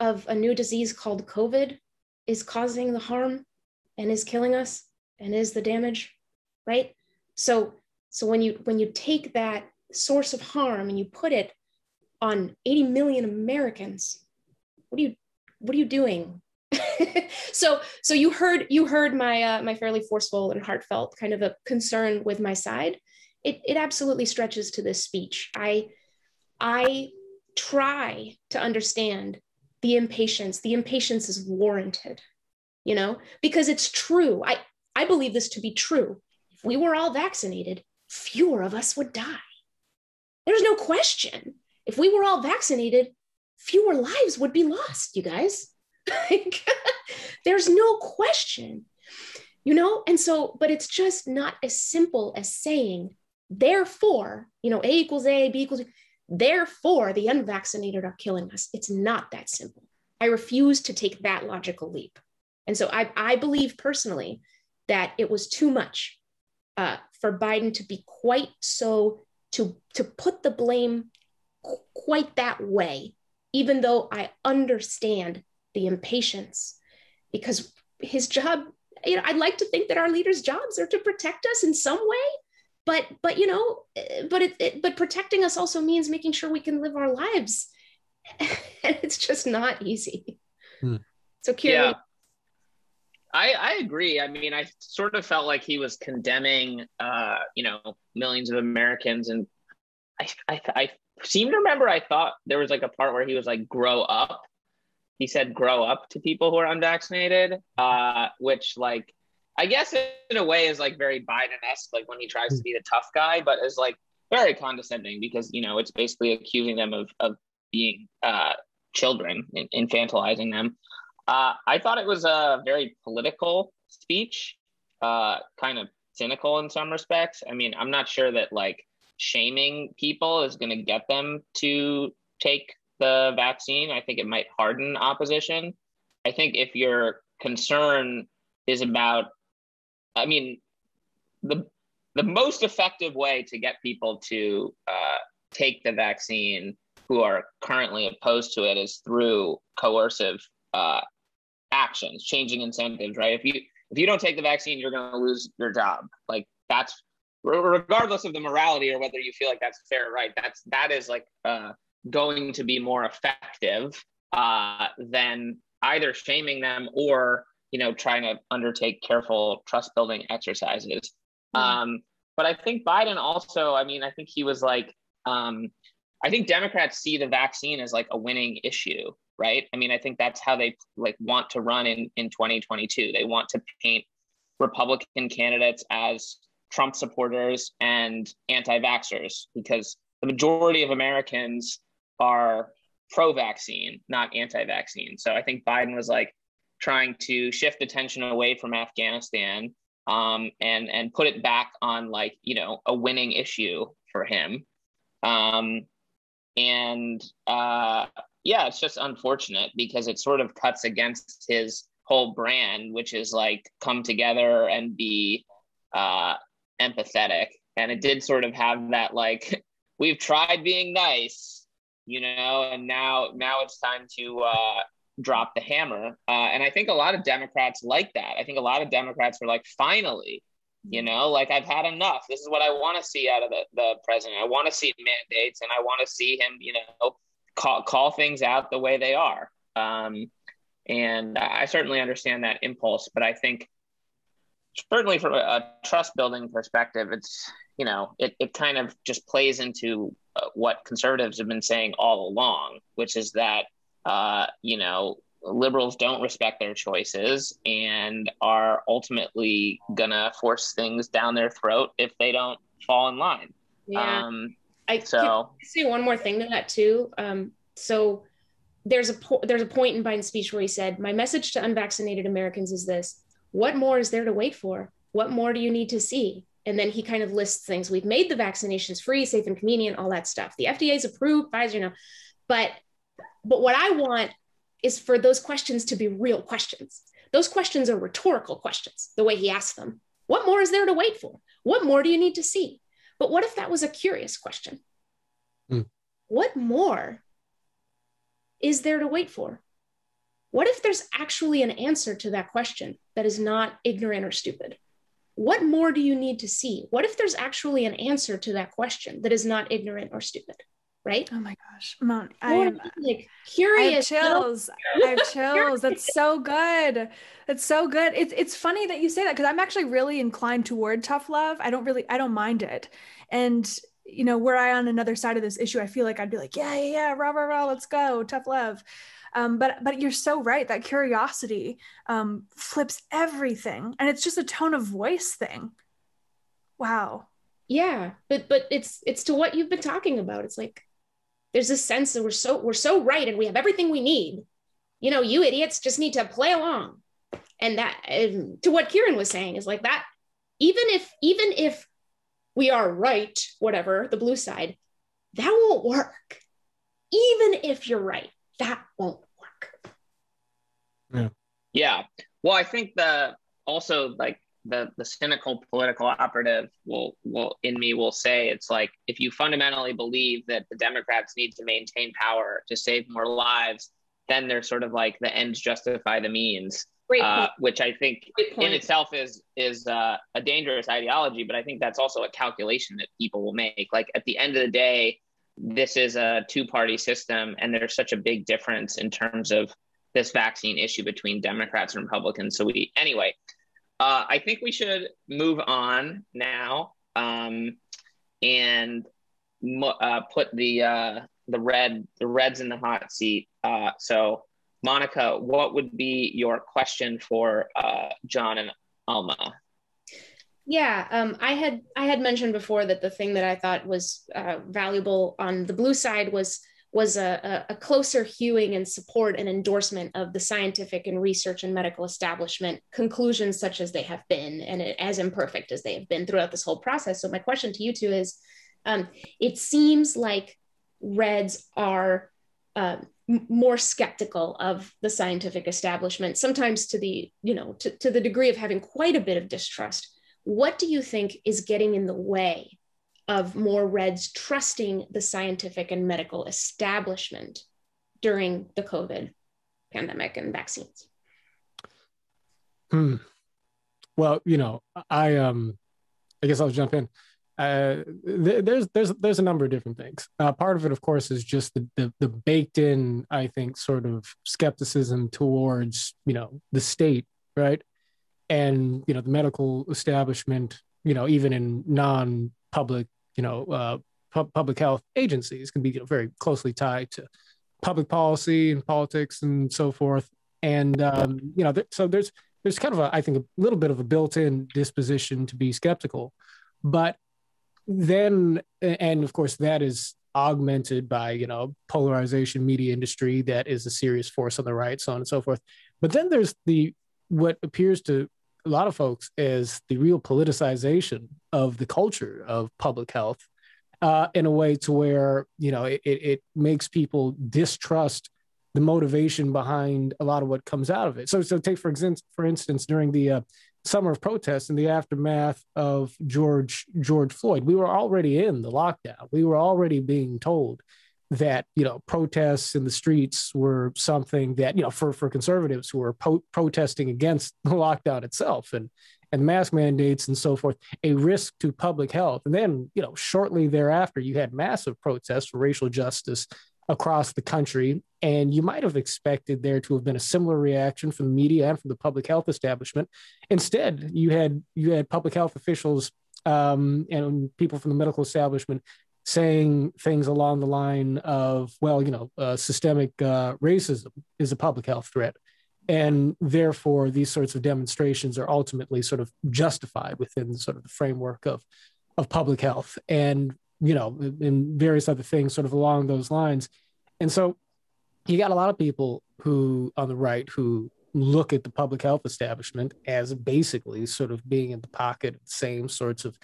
of a new disease called COVID is causing the harm and is killing us and is the damage, right? So, so when you when you take that source of harm and you put it on 80 million Americans, what are you what are you doing? [LAUGHS] so so you heard you heard my uh, my fairly forceful and heartfelt kind of a concern with my side it, it absolutely stretches to this speech. I, I try to understand the impatience. The impatience is warranted, you know, because it's true. I, I believe this to be true. If we were all vaccinated, fewer of us would die. There's no question. If we were all vaccinated, fewer lives would be lost, you guys. [LAUGHS] [LAUGHS] There's no question, you know? And so, but it's just not as simple as saying, therefore, you know, A equals A, B equals B, therefore the unvaccinated are killing us. It's not that simple. I refuse to take that logical leap. And so I, I believe personally that it was too much uh, for Biden to be quite so to to put the blame quite that way even though i understand the impatience because his job you know i'd like to think that our leaders jobs are to protect us in some way but but you know but it, it but protecting us also means making sure we can live our lives [LAUGHS] and it's just not easy hmm. so Ciaran, yeah I, I agree. I mean, I sort of felt like he was condemning, uh, you know, millions of Americans, and I, I, I seem to remember I thought there was like a part where he was like, "Grow up." He said, "Grow up" to people who are unvaccinated, uh, which like I guess in a way is like very Biden-esque, like when he tries to be the tough guy, but is like very condescending because you know it's basically accusing them of of being uh, children, infantilizing them. Uh, I thought it was a very political speech, uh, kind of cynical in some respects. I mean, I'm not sure that like shaming people is going to get them to take the vaccine. I think it might harden opposition. I think if your concern is about, I mean, the the most effective way to get people to uh, take the vaccine who are currently opposed to it is through coercive uh, actions, changing incentives, right? If you if you don't take the vaccine, you're going to lose your job. Like that's regardless of the morality or whether you feel like that's fair, right? That's that is like uh, going to be more effective uh, than either shaming them or you know trying to undertake careful trust building exercises. Mm-hmm. Um, but I think Biden also, I mean, I think he was like, um, I think Democrats see the vaccine as like a winning issue, right? I mean, I think that's how they like want to run in in 2022. They want to paint Republican candidates as Trump supporters and anti-vaxxers because the majority of Americans are pro-vaccine, not anti-vaccine. So I think Biden was like trying to shift attention away from Afghanistan um, and and put it back on like you know a winning issue for him. Um, and uh, yeah, it's just unfortunate because it sort of cuts against his whole brand, which is like come together and be uh, empathetic. And it did sort of have that like [LAUGHS] we've tried being nice, you know, and now now it's time to uh, drop the hammer. Uh, and I think a lot of Democrats like that. I think a lot of Democrats were like, finally, you know, like I've had enough. This is what I want to see out of the, the president. I want to see mandates and I want to see him, you know, call, call things out the way they are. Um, and I certainly understand that impulse, but I think certainly from a, a trust building perspective, it's, you know, it, it kind of just plays into uh, what conservatives have been saying all along, which is that, uh, you know, liberals don't respect their choices and are ultimately gonna force things down their throat if they don't fall in line. Yeah. Um, I so say one more thing to that too. Um, so there's a po- there's a point in Biden's speech where he said, "My message to unvaccinated Americans is this: What more is there to wait for? What more do you need to see?" And then he kind of lists things. We've made the vaccinations free, safe, and convenient, all that stuff. The FDA's approved, Pfizer, you know, but but what I want is for those questions to be real questions. Those questions are rhetorical questions, the way he asked them. What more is there to wait for? What more do you need to see? But what if that was a curious question? Mm. What more is there to wait for? What if there's actually an answer to that question that is not ignorant or stupid? What more do you need to see? What if there's actually an answer to that question that is not ignorant or stupid? Right? Oh my gosh, Mount, I am like curious. I have chills. I have chills. That's so good. That's so good. It's it's funny that you say that because I'm actually really inclined toward tough love. I don't really I don't mind it, and you know, were I on another side of this issue, I feel like I'd be like, yeah, yeah, yeah, rah, rah, rah, let's go, tough love. Um, but but you're so right. That curiosity um, flips everything, and it's just a tone of voice thing. Wow. Yeah, but but it's it's to what you've been talking about. It's like there's this sense that we're so we're so right and we have everything we need. You know, you idiots just need to play along. And that and to what Ciaran was saying is like that. Even if even if we are right, whatever the blue side, that won't work. Even if you're right, that won't work. Yeah. Yeah. Well, I think the also like the the cynical political operative will will in me will say it's like if you fundamentally believe that the Democrats need to maintain power to save more lives, then they're sort of like the ends justify the means. Uh, which I think in itself is is uh, a dangerous ideology, but I think that's also a calculation that people will make. Like at the end of the day, this is a two party system, and there's such a big difference in terms of this vaccine issue between Democrats and Republicans. So we anyway, uh, I think we should move on now um, and uh, put the uh, the red the Reds in the hot seat. Uh, so, Monica, what would be your question for uh, John and Alma? Yeah, um, I had I had mentioned before that the thing that I thought was uh, valuable on the blue side was was a, a, closer hewing and support and endorsement of the scientific and research and medical establishment conclusions such as they have been and as imperfect as they have been throughout this whole process. So my question to you two is um, it seems like reds are uh, more skeptical of the scientific establishment sometimes to the you know to, to the degree of having quite a bit of distrust. What do you think is getting in the way of more Reds trusting the scientific and medical establishment during the COVID pandemic and vaccines? Hmm. Well, you know, I um, I guess I'll jump in. Uh, th- there's there's there's a number of different things. Uh, part of it, of course, is just the, the the baked in, I think, sort of skepticism towards you know the state, right, and you know the medical establishment, you know, even in non-public you know, uh, pu- public health agencies can be you know, very closely tied to public policy and politics and so forth. And um, you know, th- so there's there's kind of a I think a little bit of a built-in disposition to be skeptical, but then and of course that is augmented by you know polarization media industry that is a serious force on the right so on and so forth but then there's the what appears to a lot of folks is the real politicization of the culture of public health uh, in a way to where you know it, it makes people distrust the motivation behind a lot of what comes out of it. So, so take for instance, for instance, during the uh, summer of protests in the aftermath of George George Floyd, we were already in the lockdown. We were already being told that you know protests in the streets were something that you know for for conservatives who were po- protesting against the lockdown itself and and mask mandates and so forth a risk to public health. And then you know shortly thereafter you had massive protests for racial justice across the country. And you might have expected there to have been a similar reaction from the media and from the public health establishment. Instead you had you had public health officials um, and people from the medical establishment saying things along the line of, well, you know, uh, systemic uh, racism is a public health threat. And therefore, these sorts of demonstrations are ultimately sort of justified within sort of the framework of, of public health and, you know, and various other things sort of along those lines. And so you got a lot of people who on the right who look at the public health establishment as basically sort of being in the pocket of the same sorts of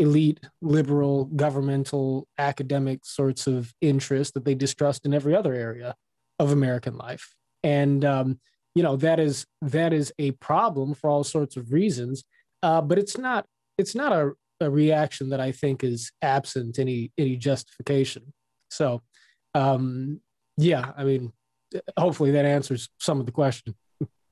elite liberal governmental academic sorts of interests that they distrust in every other area of american life. And um, you know that is that is a problem for all sorts of reasons. Uh, but it's not it's not a, a reaction that i think is absent any any justification. So um, yeah i mean hopefully that answers some of the question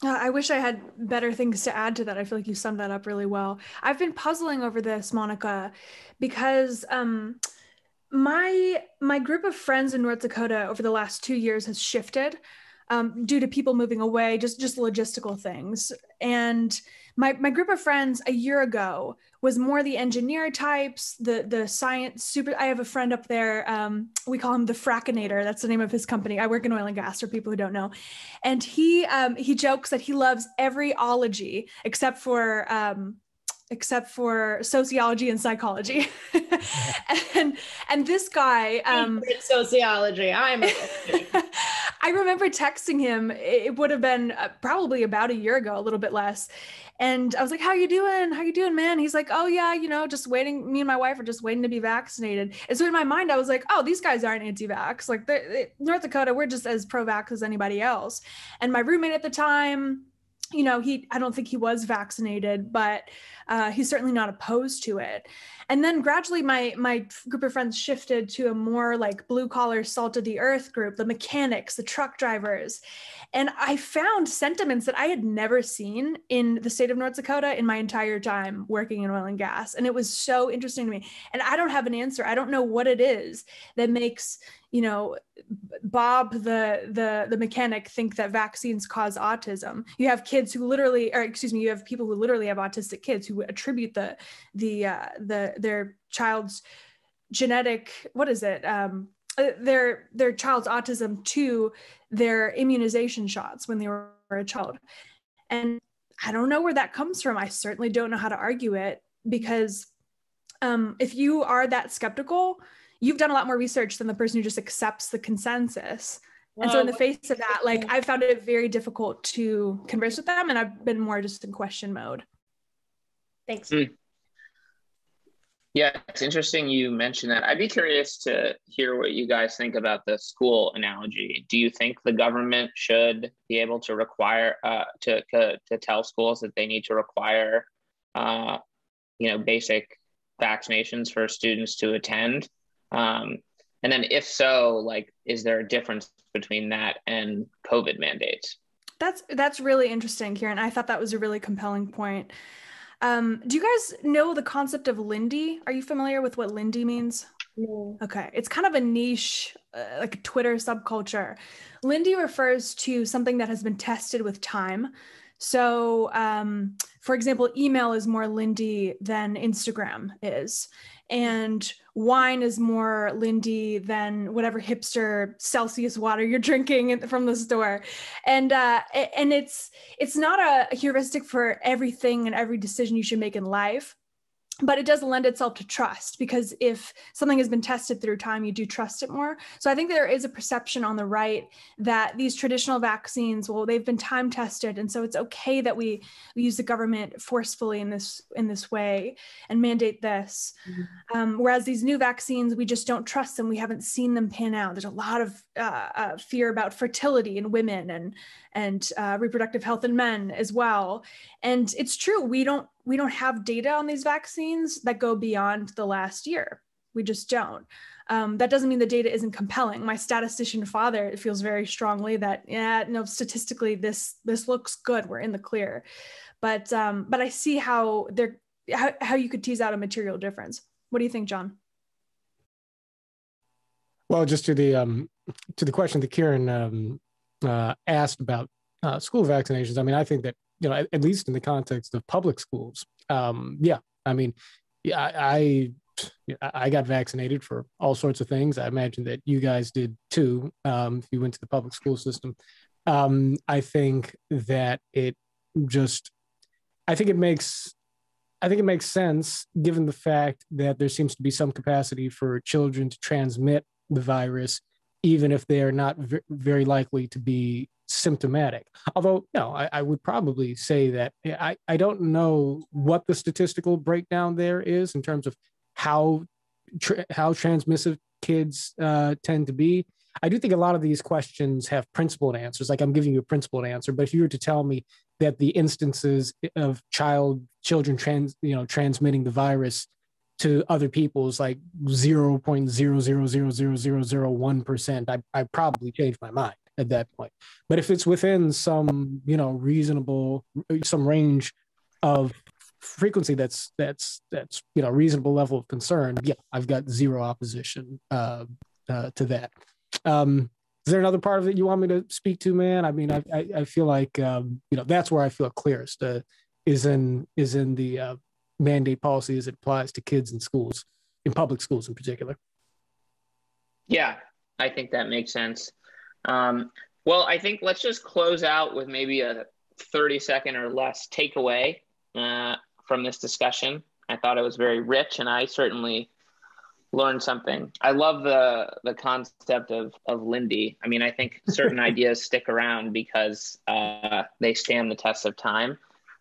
uh, I wish I had better things to add to that. I feel like you summed that up really well. I've been puzzling over this, Monica, because um, my my group of friends in North Dakota over the last two years has shifted um, due to people moving away, just just logistical things. And my my group of friends a year ago was more the engineer types, the the science super. I have a friend up there. Um, we call him the Frackinator. That's the name of his company. I work in oil and gas for people who don't know. And he um, he jokes that he loves every ology except for um, except for sociology and psychology. [LAUGHS] and and this guy um sociology. I'm [LAUGHS] I remember texting him it would have been uh, probably about a year ago, a little bit less. And I was like, "How you doing? How you doing, man?" He's like, "Oh yeah, you know, just waiting me and my wife are just waiting to be vaccinated." And so in my mind I was like, "Oh, these guys aren't anti-vax. Like they, North Dakota, we're just as pro-vax as anybody else." And my roommate at the time you know he i don't think he was vaccinated but uh, he's certainly not opposed to it. And then gradually my my group of friends shifted to a more like blue collar salt of the earth group the mechanics the truck drivers. And i found sentiments that i had never seen in the state of north dakota in my entire time working in oil and gas. And it was so interesting to me. And i don't have an answer. I don't know what it is that makes you know bob the the the mechanic think that vaccines cause autism. You have kids who literally or excuse me you have people who literally have autistic kids who attribute the the uh, the their child's genetic what is it um uh, their their child's autism to their immunization shots when they were a child and i don't know where that comes from i certainly don't know how to argue it because um, if you are that skeptical you've done a lot more research than the person who just accepts the consensus. And so in the face of that, like I found it very difficult to converse with them and I've been more just in question mode. Thanks. Mm. Yeah, it's interesting you mentioned that. I'd be curious to hear what you guys think about the school analogy. Do you think the government should be able to require uh, to, to to tell schools that they need to require, uh, you know, basic vaccinations for students to attend? Um, and then, if so, like, is there a difference between that and COVID mandates? That's that's really interesting, Ciaran. I thought that was a really compelling point. Um, do you guys know the concept of Lindy? Are you familiar with what Lindy means? No. Okay, it's kind of a niche, uh, like a Twitter subculture. Lindy refers to something that has been tested with time. So, um, for example, email is more Lindy than Instagram is and wine is more Lindy than whatever hipster Celsius water you're drinking from the store. And uh, and it's it's not a heuristic for everything and every decision you should make in life but it does lend itself to trust because if something has been tested through time you do trust it more. So i think there is a perception on the right that these traditional vaccines well they've been time tested. And so it's okay that we, we use the government forcefully in this in this way and mandate this. Mm-hmm. um, whereas these new vaccines we just don't trust them. We haven't seen them pan out. There's a lot of uh, uh, fear about fertility in women and and uh, reproductive health in men as well and it's true we don't we don't have data on these vaccines that go beyond the last year. We just don't. Um, that doesn't mean the data isn't compelling. My statistician father feels very strongly that yeah, no, statistically this this looks good. We're in the clear, but um, but I see how there how, how you could tease out a material difference. What do you think, John? Well, just to the um, to the question that Ciaran um, uh, asked about uh, school vaccinations. I mean, I think that you know, at, at, least in the context of public schools. Um, yeah, I mean, yeah, I, I, I got vaccinated for all sorts of things. I imagine that you guys did too. Um, if you went to the public school system, um, I think that it just, I think it makes, I think it makes sense given the fact that there seems to be some capacity for children to transmit the virus, even if they are not v- very likely to be symptomatic. Although, no, I, I, would probably say that I, I don't know what the statistical breakdown there is in terms of how how transmissive kids uh, tend to be. I do think a lot of these questions have principled answers. Like I'm giving you a principled answer, but if you were to tell me that the instances of child children trans you know transmitting the virus to other people's like 0.0000001%, I I probably change my mind at that point. But if it's within some, you know, reasonable, some range of frequency that's that's that's you know reasonable level of concern, yeah, I've got zero opposition uh, uh, to that. Um, is there another part of it you want me to speak to, man? I mean, I I, I feel like um, you know that's where I feel clearest uh, is in is in the uh, mandate policy as it applies to kids in schools, in public schools in particular. Yeah, I think that makes sense. Um, well, I think let's just close out with maybe a 30 second or less takeaway uh, from this discussion. I thought it was very rich, and I certainly learned something. I love the the concept of of Lindy. I mean, I think certain [LAUGHS] ideas stick around because uh, they stand the test of time.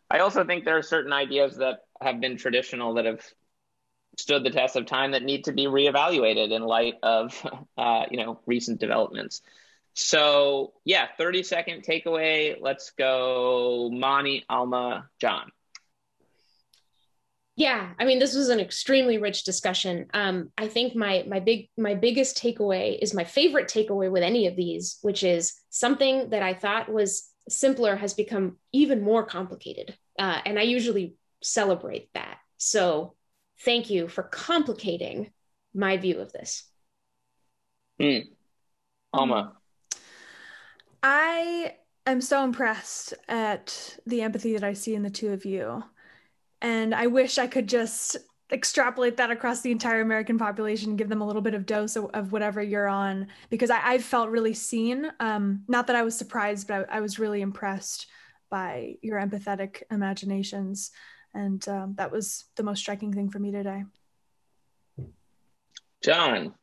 I also think there are certain ideas that have been traditional that have stood the test of time that need to be reevaluated in light of [LAUGHS] uh, you know recent developments. So yeah, 30 second takeaway. Let's go Mani, Alma, John. Yeah, I mean, this was an extremely rich discussion. Um, I think my my big my biggest takeaway is my favorite takeaway with any of these, which is something that I thought was simpler has become even more complicated, uh, and I usually celebrate that. So, thank you for complicating my view of this. Mm. Alma. I am so impressed at the empathy that I see in the two of you. And I wish I could just extrapolate that across the entire American population, give them a little bit of dose of, of whatever you're on, because I, I felt really seen. Um, not that I was surprised, but I, I, was really impressed by your empathetic imaginations. And um, that was the most striking thing for me today. John.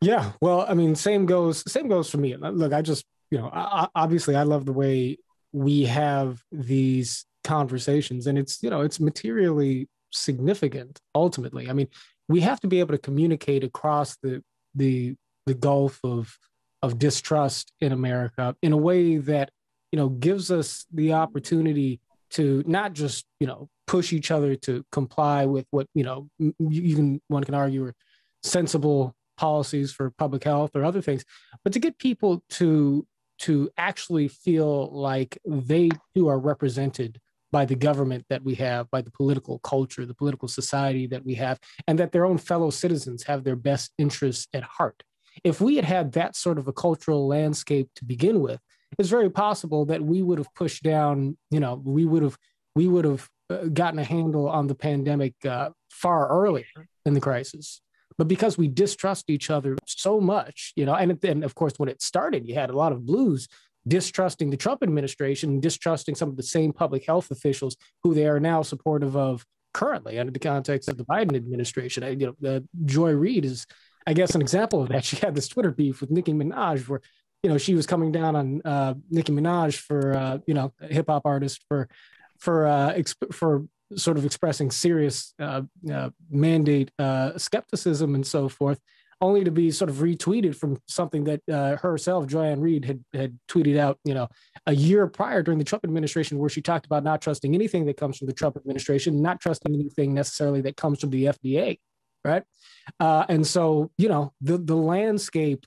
Yeah, well, I mean, same goes. Same goes for me. Look, I just, you know, I, obviously, I love the way we have these conversations and it's you know it's materially significant ultimately i mean we have to be able to communicate across the the the gulf of of distrust in america in a way that you know gives us the opportunity to not just you know push each other to comply with what you know even one can argue are sensible policies for public health or other things but to get people to to actually feel like they too are represented by the government that we have, by the political culture, the political society that we have, and that their own fellow citizens have their best interests at heart. If we had had that sort of a cultural landscape to begin with, it's very possible that we would have pushed down, you know, we would have we would have uh, gotten a handle on the pandemic uh, far earlier in the crisis. But because we distrust each other so much, you know, and then of course when it started, you had a lot of blues distrusting the Trump administration, distrusting some of the same public health officials who they are now supportive of currently under the context of the Biden administration. I, you know, uh, Joy Reid is, I guess, an example of that. [LAUGHS] She had this Twitter beef with Nicki Minaj, where you know she was coming down on uh, Nicki Minaj for uh, you know hip hop artist for for uh, exp- for sort of expressing serious uh, uh, mandate uh, skepticism and so forth only to be sort of retweeted from something that uh, herself, Joy-Ann had had tweeted out, you know, a year prior during the Trump administration, where she talked about not trusting anything that comes from the Trump administration, not trusting anything necessarily that comes from the FDA, right? Uh, and so, you know, the the landscape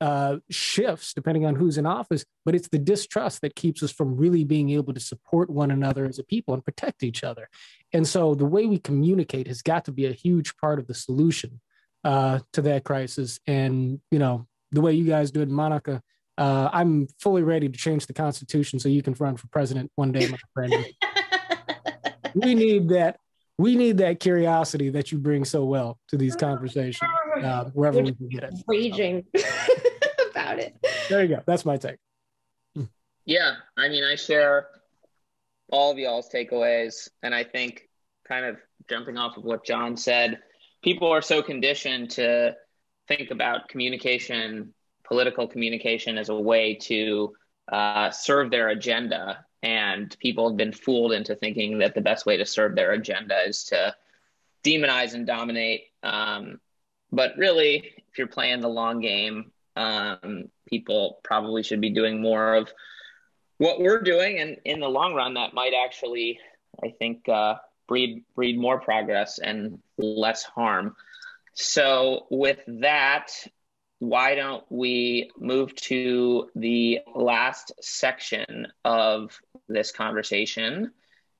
uh, shifts depending on who's in office, but it's the distrust that keeps us from really being able to support one another as a people and protect each other. And so, the way we communicate has got to be a huge part of the solution uh, to that crisis. And you know, the way you guys do it, Monica, uh, I'm fully ready to change the Constitution so you can run for president one day, my friend. [LAUGHS] we need that. We need that curiosity that you bring so well to these conversations, uh, wherever we can get it. Raging about it. There you go. That's my take. Yeah, I mean, I share all of y'all's takeaways, and I think kind of jumping off of what John said, people are so conditioned to think about communication, political communication, as a way to uh, serve their agenda. And people have been fooled into thinking that the best way to serve their agenda is to demonize and dominate. Um, but really, if you're playing the long game, um, people probably should be doing more of what we're doing. And in the long run, that might actually, I think, uh, breed breed more progress and less harm. So with that, why don't we move to the last section of this conversation,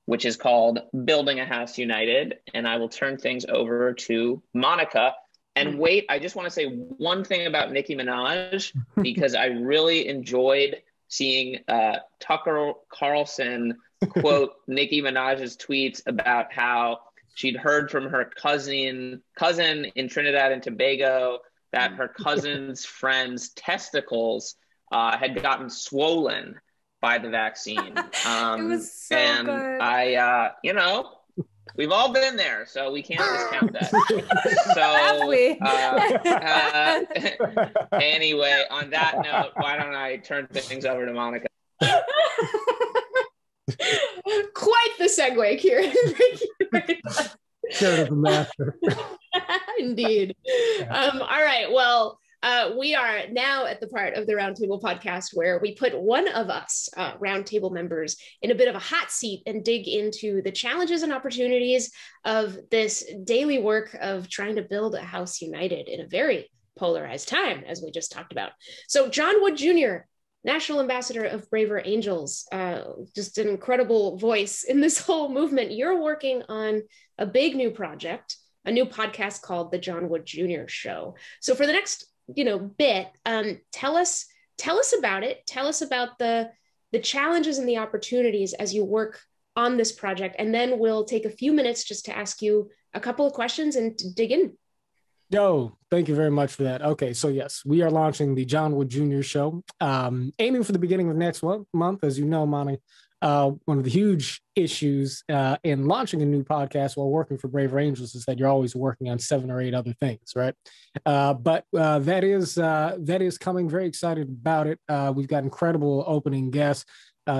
which is called Building a House United. And I will turn things over to Monica. And mm. wait, I just want to say one thing about Nicki Minaj because I really enjoyed seeing uh, Tucker Carlson quote [LAUGHS] Nicki Minaj's tweets about how she'd heard from her cousin cousin in Trinidad and Tobago that her cousin's [LAUGHS] friend's testicles uh, had gotten swollen by the vaccine. Um, [LAUGHS] it was so and good. I, uh, you know, we've all been there, so we can't discount that. [LAUGHS] so, uh, uh, anyway, on that note, why don't I turn things over to Monica? [LAUGHS] Quite the segue, Ciaran. Ciaran is a master. [LAUGHS] Indeed. Um, all right. Well, uh, we are now at the part of the Roundtable podcast where we put one of us, uh, Roundtable members, in a bit of a hot seat and dig into the challenges and opportunities of this daily work of trying to build a house united in a very polarized time, as we just talked about. So, John Wood Jr., National Ambassador of Braver Angels, uh, just an incredible voice in this [LAUGHS] whole movement. You're working on a big new project, a new podcast called The John Wood Jr. Show. So, for the next you know bit um, tell us tell us about it tell us about the the challenges and the opportunities as you work on this project and then we'll take a few minutes just to ask you a couple of questions and dig in Yo, thank you very much for that. Okay, so yes, we are launching the John Wood Jr. show, um, aiming for the beginning of next month. As you know, Monty, uh, one of the huge issues uh, in launching a new podcast while working for Braver Angels is that you're always working on seven or eight other things, right? Uh, but uh, that is uh, that is coming. Very excited about it. Uh, we've got incredible opening guests: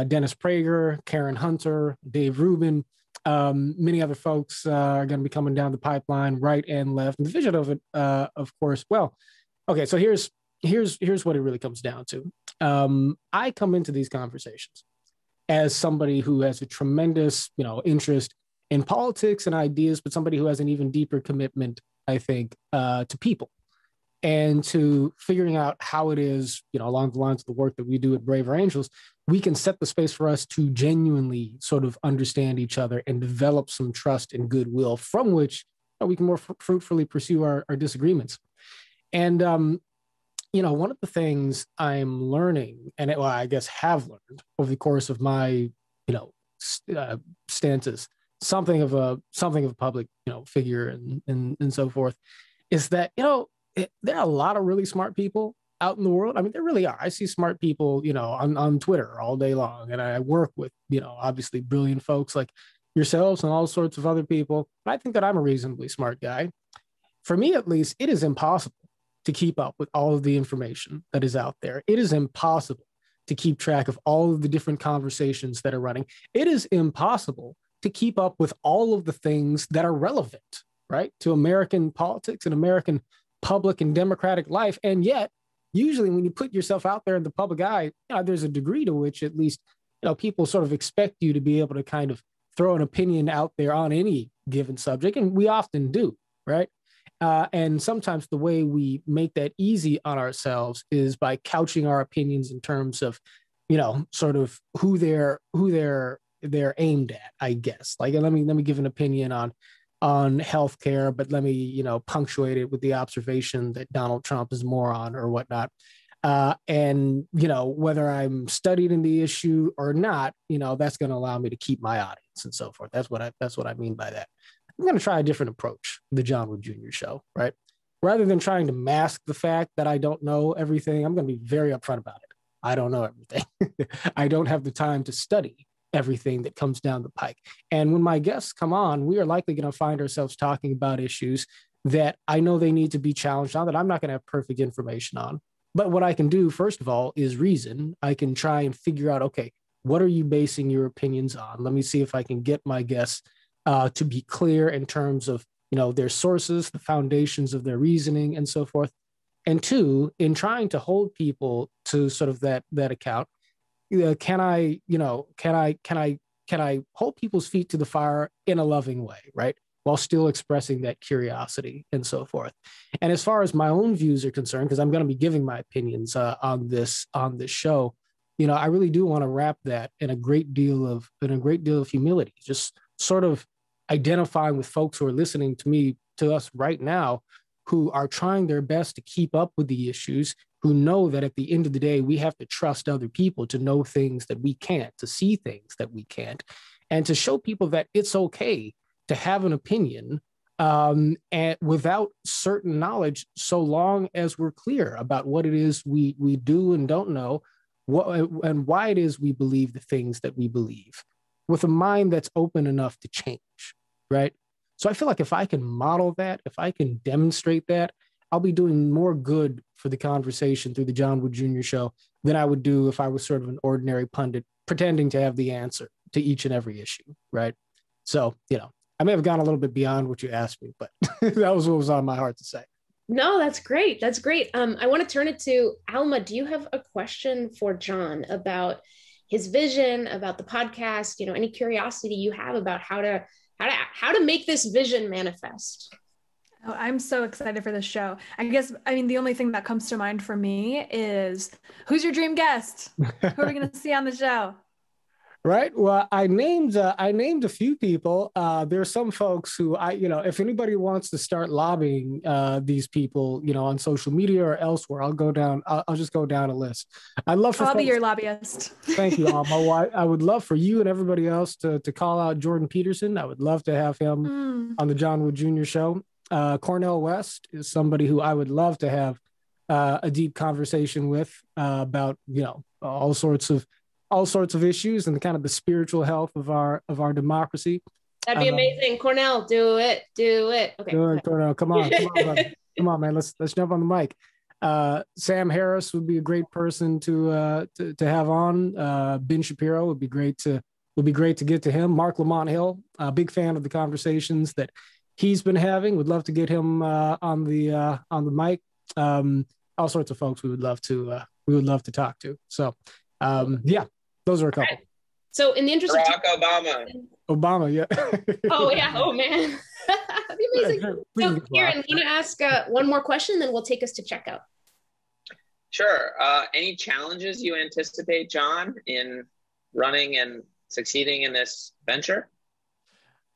Dennis Prager, Karen Hunter, Dave Rubin. Um, many other folks are going to be coming down the pipeline, right and left. And the vision of it, of course. Well, okay, so here's here's here's what it really comes down to. Um, I come into these conversations as somebody who has a tremendous, you know, interest in politics and ideas, but somebody who has an even deeper commitment, I think, uh, to people and to figuring out how it is, you know, along the lines of the work that we do at Braver Angels, we can set the space for us to genuinely sort of understand each other and develop some trust and goodwill from which we can more f- fruitfully pursue our, our disagreements. And um, you know, one of the things I'm learning, and well, I guess have learned over the course of my, you know, uh, stances, something of a something of a public, you know, figure and and and so forth, is that you know it, there are a lot of really smart people out in the world. I mean, there really are. I see smart people, you know, on on Twitter all day long, and I work with, you know, obviously brilliant folks like yourselves and all sorts of other people. I think that I'm a reasonably smart guy. For me, at least, it is impossible to keep up with all of the information that is out there. It is impossible to keep track of all of the different conversations that are running. It is impossible to keep up with all of the things that are relevant, right, to American politics and American public and democratic life. And yet, usually when you put yourself out there in the public eye, you know, there's a degree to which at least you know people sort of expect you to be able to kind of throw an opinion out there on any given subject, and we often do, right? Uh, and sometimes the way we make that easy on ourselves is by couching our opinions in terms of, you know, sort of who they're who they're they're aimed at. I guess. Like let me let me give an opinion on on healthcare, but let me you know punctuate it with the observation that Donald Trump is moron or whatnot. Uh, and you know whether I'm studied in the issue or not, you know that's going to allow me to keep my audience and so forth. That's what I that's what I mean by that. I'm going to try a different approach, the John Wood Jr. show, right? Rather than trying to mask the fact that I don't know everything, I'm going to be very upfront about it. I don't know everything. [LAUGHS] I don't have the time to study everything that comes down the pike. And when my guests come on, we are likely going to find ourselves talking about issues that I know they need to be challenged on that I'm not going to have perfect information on. But what I can do, first of all, is reason. I can try and figure out, okay, what are you basing your opinions on? Let me see if I can get my guests uh, to be clear in terms of you know their sources, the foundations of their reasoning, and so forth. And two, in trying to hold people to sort of that that account, uh, can I you know can I can I can I hold people's feet to the fire in a loving way, right? While still expressing that curiosity and so forth. And as far as my own views are concerned, because I'm going to be giving my opinions uh, on this on this show, you know, I really do want to wrap that in a great deal of in a great deal of humility, just sort of identifying with folks who are listening to me to us right now who are trying their best to keep up with the issues who know that at the end of the day we have to trust other people to know things that we can't to see things that we can't and to show people that it's okay to have an opinion um, and without certain knowledge so long as we're clear about what it is we we do and don't know what and why it is we believe the things that we believe with a mind that's open enough to change right so i feel like if i can model that if i can demonstrate that i'll be doing more good for the conversation through the john wood jr show than i would do if i was sort of an ordinary pundit pretending to have the answer to each and every issue right so you know I may have gone a little bit beyond what you asked me, but [LAUGHS] that was what was on my heart to say. No, that's great. That's great. Um, I want to turn it to Alma. Do you have a question for John about his vision, about the podcast? You know, any curiosity you have about how to how to how to make this vision manifest? Oh, I'm so excited for this show. I guess I mean the only thing that comes to mind for me is who's your dream guest? Who are we going [LAUGHS] to see on the show? Right. Well, I named uh, I named a few people. Uh, there are some folks who I, you know, if anybody wants to start lobbying uh, these people, you know, on social media or elsewhere, I'll go down. I'll, I'll just go down a list. I love for. I'll folks, be your lobbyist. thank you, Alma. [LAUGHS] I would love for you and everybody else to to call out Jordan Peterson. I would love to have him mm. on the John Wood Jr. show. Uh, Cornel West is somebody who I would love to have uh, a deep conversation with uh, about, you know, all sorts of all sorts of issues and the kind of the spiritual health of our of our democracy. That'd be um, amazing, Cornel. Do it, do it. Okay, good, Cornel. Come on, come on, [LAUGHS] come on, man. Let's let's jump on the mic. Uh, Sam Harris would be a great person to uh, to, to have on. Uh, ben Shapiro would be great to would be great to get to him. Marc Lamont Hill, a big fan of the conversations that he's been having. Would love to get him uh, on the uh, on the mic. Um, all sorts of folks we would love to uh, we would love to talk to. So um, yeah, those are a couple. So in the interest Barack of Obama. Obama, yeah. [LAUGHS] oh yeah. Oh man. [LAUGHS] That'd be amazing. so Ciaran, want to ask uh, one more question, then we'll take us to checkout. Sure. Uh, any challenges you anticipate, John, in running and succeeding in this venture?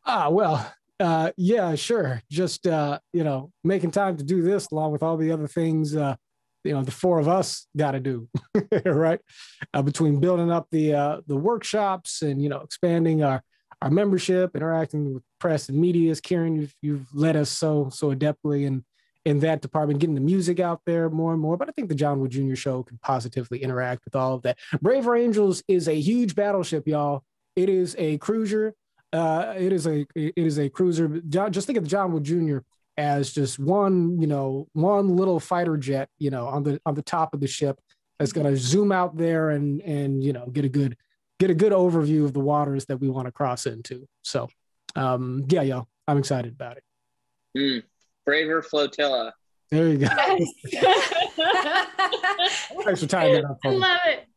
Ah, well, uh, yeah, sure. Just uh, you know, making time to do this along with all the other things uh, you know the four of us got to do [LAUGHS] right? Uh, between building up the uh, the workshops and you know expanding our our membership interacting with press and media ciaran you've, you've led us so so adeptly in in that department getting the music out there more and more. But i think the john wood jr show can positively interact with all of that. Braver angels is a huge battleship y'all. It is a cruiser uh, it is a it is a cruiser. Just think of the John Wood Jr as just one, you know, one little fighter jet, you know, on the on the top of the ship that's going to zoom out there and and you know get a good get a good overview of the waters that we want to cross into. So, um, yeah, yo, I'm excited about it. Mm. Braver flotilla. There you go. Yes. Thanks for tying that up. I love it.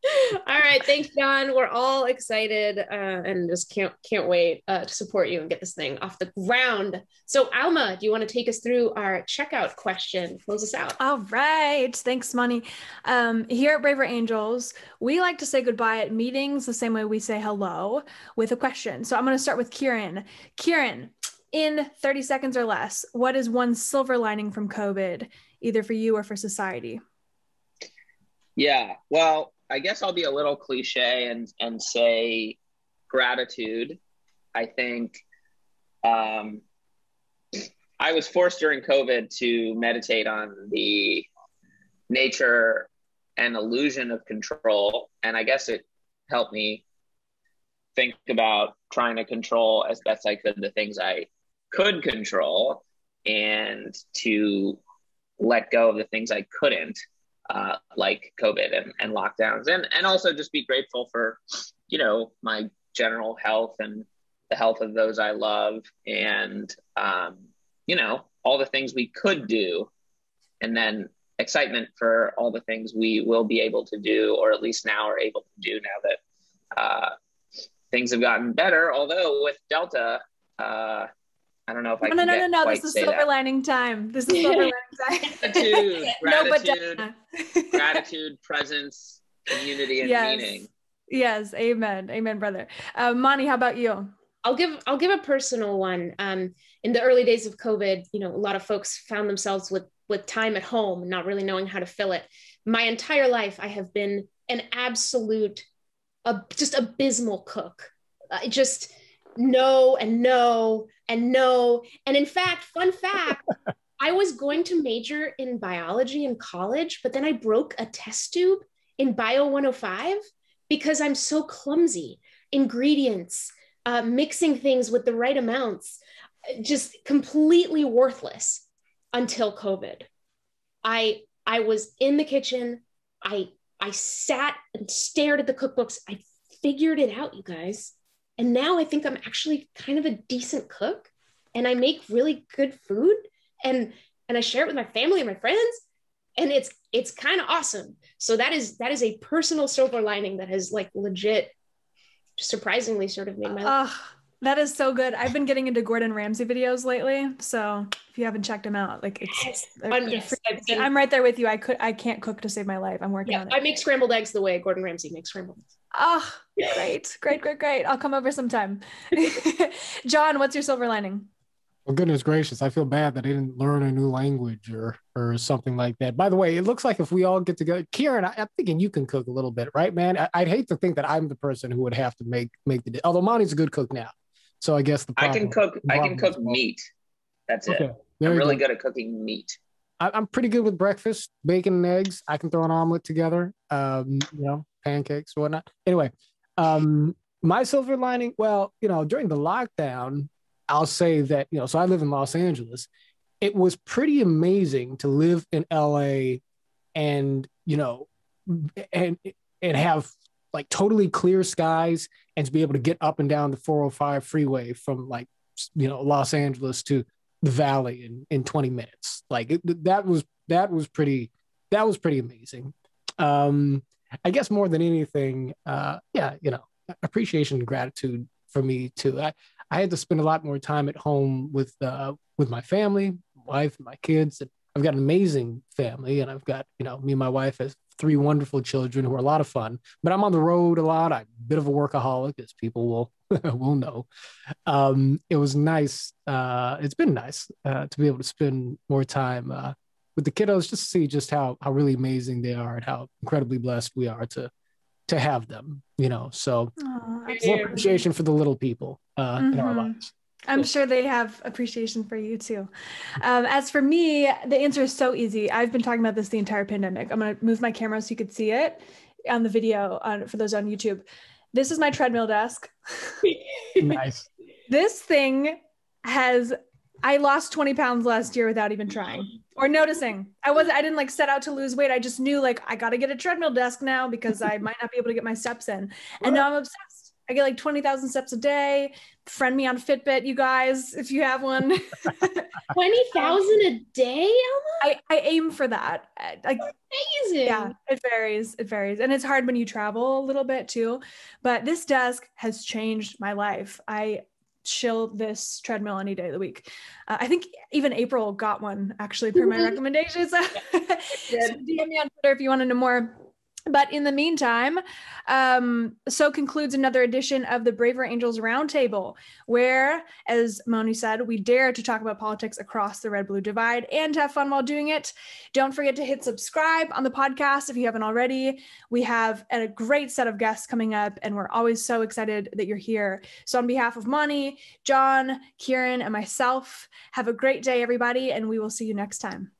All right, thanks, John. We're all excited uh, and just can't can't wait uh, to support you and get this thing off the ground. So, Alma, do you want to take us through our checkout question? Close us out. All right. Thanks, Moni. Um, here at Braver Angels, we like to say goodbye at meetings the same way we say hello with a question. So, I'm going to start with Ciaran. Ciaran, in 30 seconds or less, what is one silver lining from COVID, either for you or for society? Yeah, well, I guess I'll be a little cliche and and say gratitude. I think um, I was forced during COVID to meditate on the nature and illusion of control, and I guess it helped me think about trying to control as best I could the things I could control and to let go of the things I couldn't, uh, like COVID and, and lockdowns, and and also just be grateful for, you know, my general health and the health of those I love, and um, you know, all the things we could do, and then excitement for all the things we will be able to do, or at least now are able to do now that uh, things have gotten better. Although with Delta, uh, I don't know if I no, can. No, no, no, no. This is silver that. lining time. This is [LAUGHS] silver lining time. Gratitude, [LAUGHS] gratitude, no, [LAUGHS] gratitude, presence, community and yes. meaning. Yes, amen, amen, brother. Uh, Moni, how about you? I'll give I'll give a personal one. Um, in the early days of COVID, you know, a lot of folks found themselves with with time at home, not really knowing how to fill it. My entire life, I have been an absolute, uh, just abysmal cook. I just no and no and no. And in fact, fun fact, [LAUGHS] I was going to major in biology in college, but then I broke a test tube in Bio 105 because I'm so clumsy. Ingredients, uh, mixing things with the right amounts, just completely worthless until COVID. I I was in the kitchen. I I sat and stared at the cookbooks. I figured it out, you guys. And now I think I'm actually kind of a decent cook and I make really good food and and I share it with my family and my friends and it's it's kind of awesome. So that is that is a personal silver lining that has like legit surprisingly sort of made my life. Uh, that is so good. I've been getting into Gordon Ramsay videos lately, so if you haven't checked them out, like it's Yes. they're- Um, they're yes, I'm right there with you. I could I can't cook to save my life. I'm working yeah, on it. I make scrambled eggs the way Gordon Ramsay makes scrambled eggs. Oh, great, great, great, great. I'll come over sometime. [LAUGHS] John, what's your silver lining? Well, goodness gracious, I feel bad that I didn't learn a new language or or something like that. By the way, it looks like if we all get together, Ciaran, I, am thinking you can cook a little bit, right, man? I, would hate to think that I'm the person who would have to make make the. Although Moni's a good cook now, so I guess the I can cook. I can cook is- meat. That's Okay, it. there I'm really go. good at cooking meat. I, I'm pretty good with breakfast, bacon and eggs. I can throw an omelet together. Um, you know, pancakes, whatnot. Anyway, um, my silver lining. Well, you know, during the lockdown, I'll say that you know. So I live in Los Angeles. It was pretty amazing to live in LA, and you know, and and have like totally clear skies, and to be able to get up and down the 405 freeway from like you know Los Angeles to the valley in in 20 minutes. Like it, that was that was pretty that was pretty amazing. Um i guess more than anything uh yeah you know appreciation and gratitude for me too. I i had to spend a lot more time at home with uh with my family wife and my kids and i've got an amazing family and i've got you know me and my wife has three wonderful children who are a lot of fun but i'm on the road a lot i'm a bit of a workaholic as people will [LAUGHS] will know um, it was nice. Uh, it's been nice uh, to be able to spend more time uh, with the kiddos, just to see just how how really amazing they are and how incredibly blessed we are to to have them. You know, so more appreciation for the little people uh, in our Mhm. lives. I'm sure they have appreciation for you too. Um, as for me, the answer is so easy. I've been talking about this the entire pandemic. I'm going to move my camera so you could see it on the video on, for those on YouTube. This is my treadmill desk. [LAUGHS] nice. this thing has, I lost 20 pounds last year without even trying or noticing. I was I didn't like set out to lose weight. I just knew like I got to get a treadmill desk now because I might not be able to get my steps in. And now I'm obsessed. I get like 20,000 steps a day. Friend me on Fitbit, you guys, if you have one. [LAUGHS] 20,000 a day, Alma? I, I aim for that. Like Amazing. yeah, it varies. It varies. And it's hard when you travel a little bit too. But this desk has changed my life. I chill this treadmill any day of the week. Uh, I think even April got one actually per my Mhm. recommendations. [LAUGHS] so DM me on Twitter if you want to know more. But in the meantime, um, so concludes another edition of the Braver Angels Roundtable, where, as Moni said, we dare to talk about politics across the red blue divide and have fun while doing it. Don't forget to hit subscribe on the podcast if you haven't already. We have a great set of guests coming up, and we're always so excited that you're here. So, on behalf of Moni, John, Ciaran, and myself, have a great day, everybody, and we will see you next time.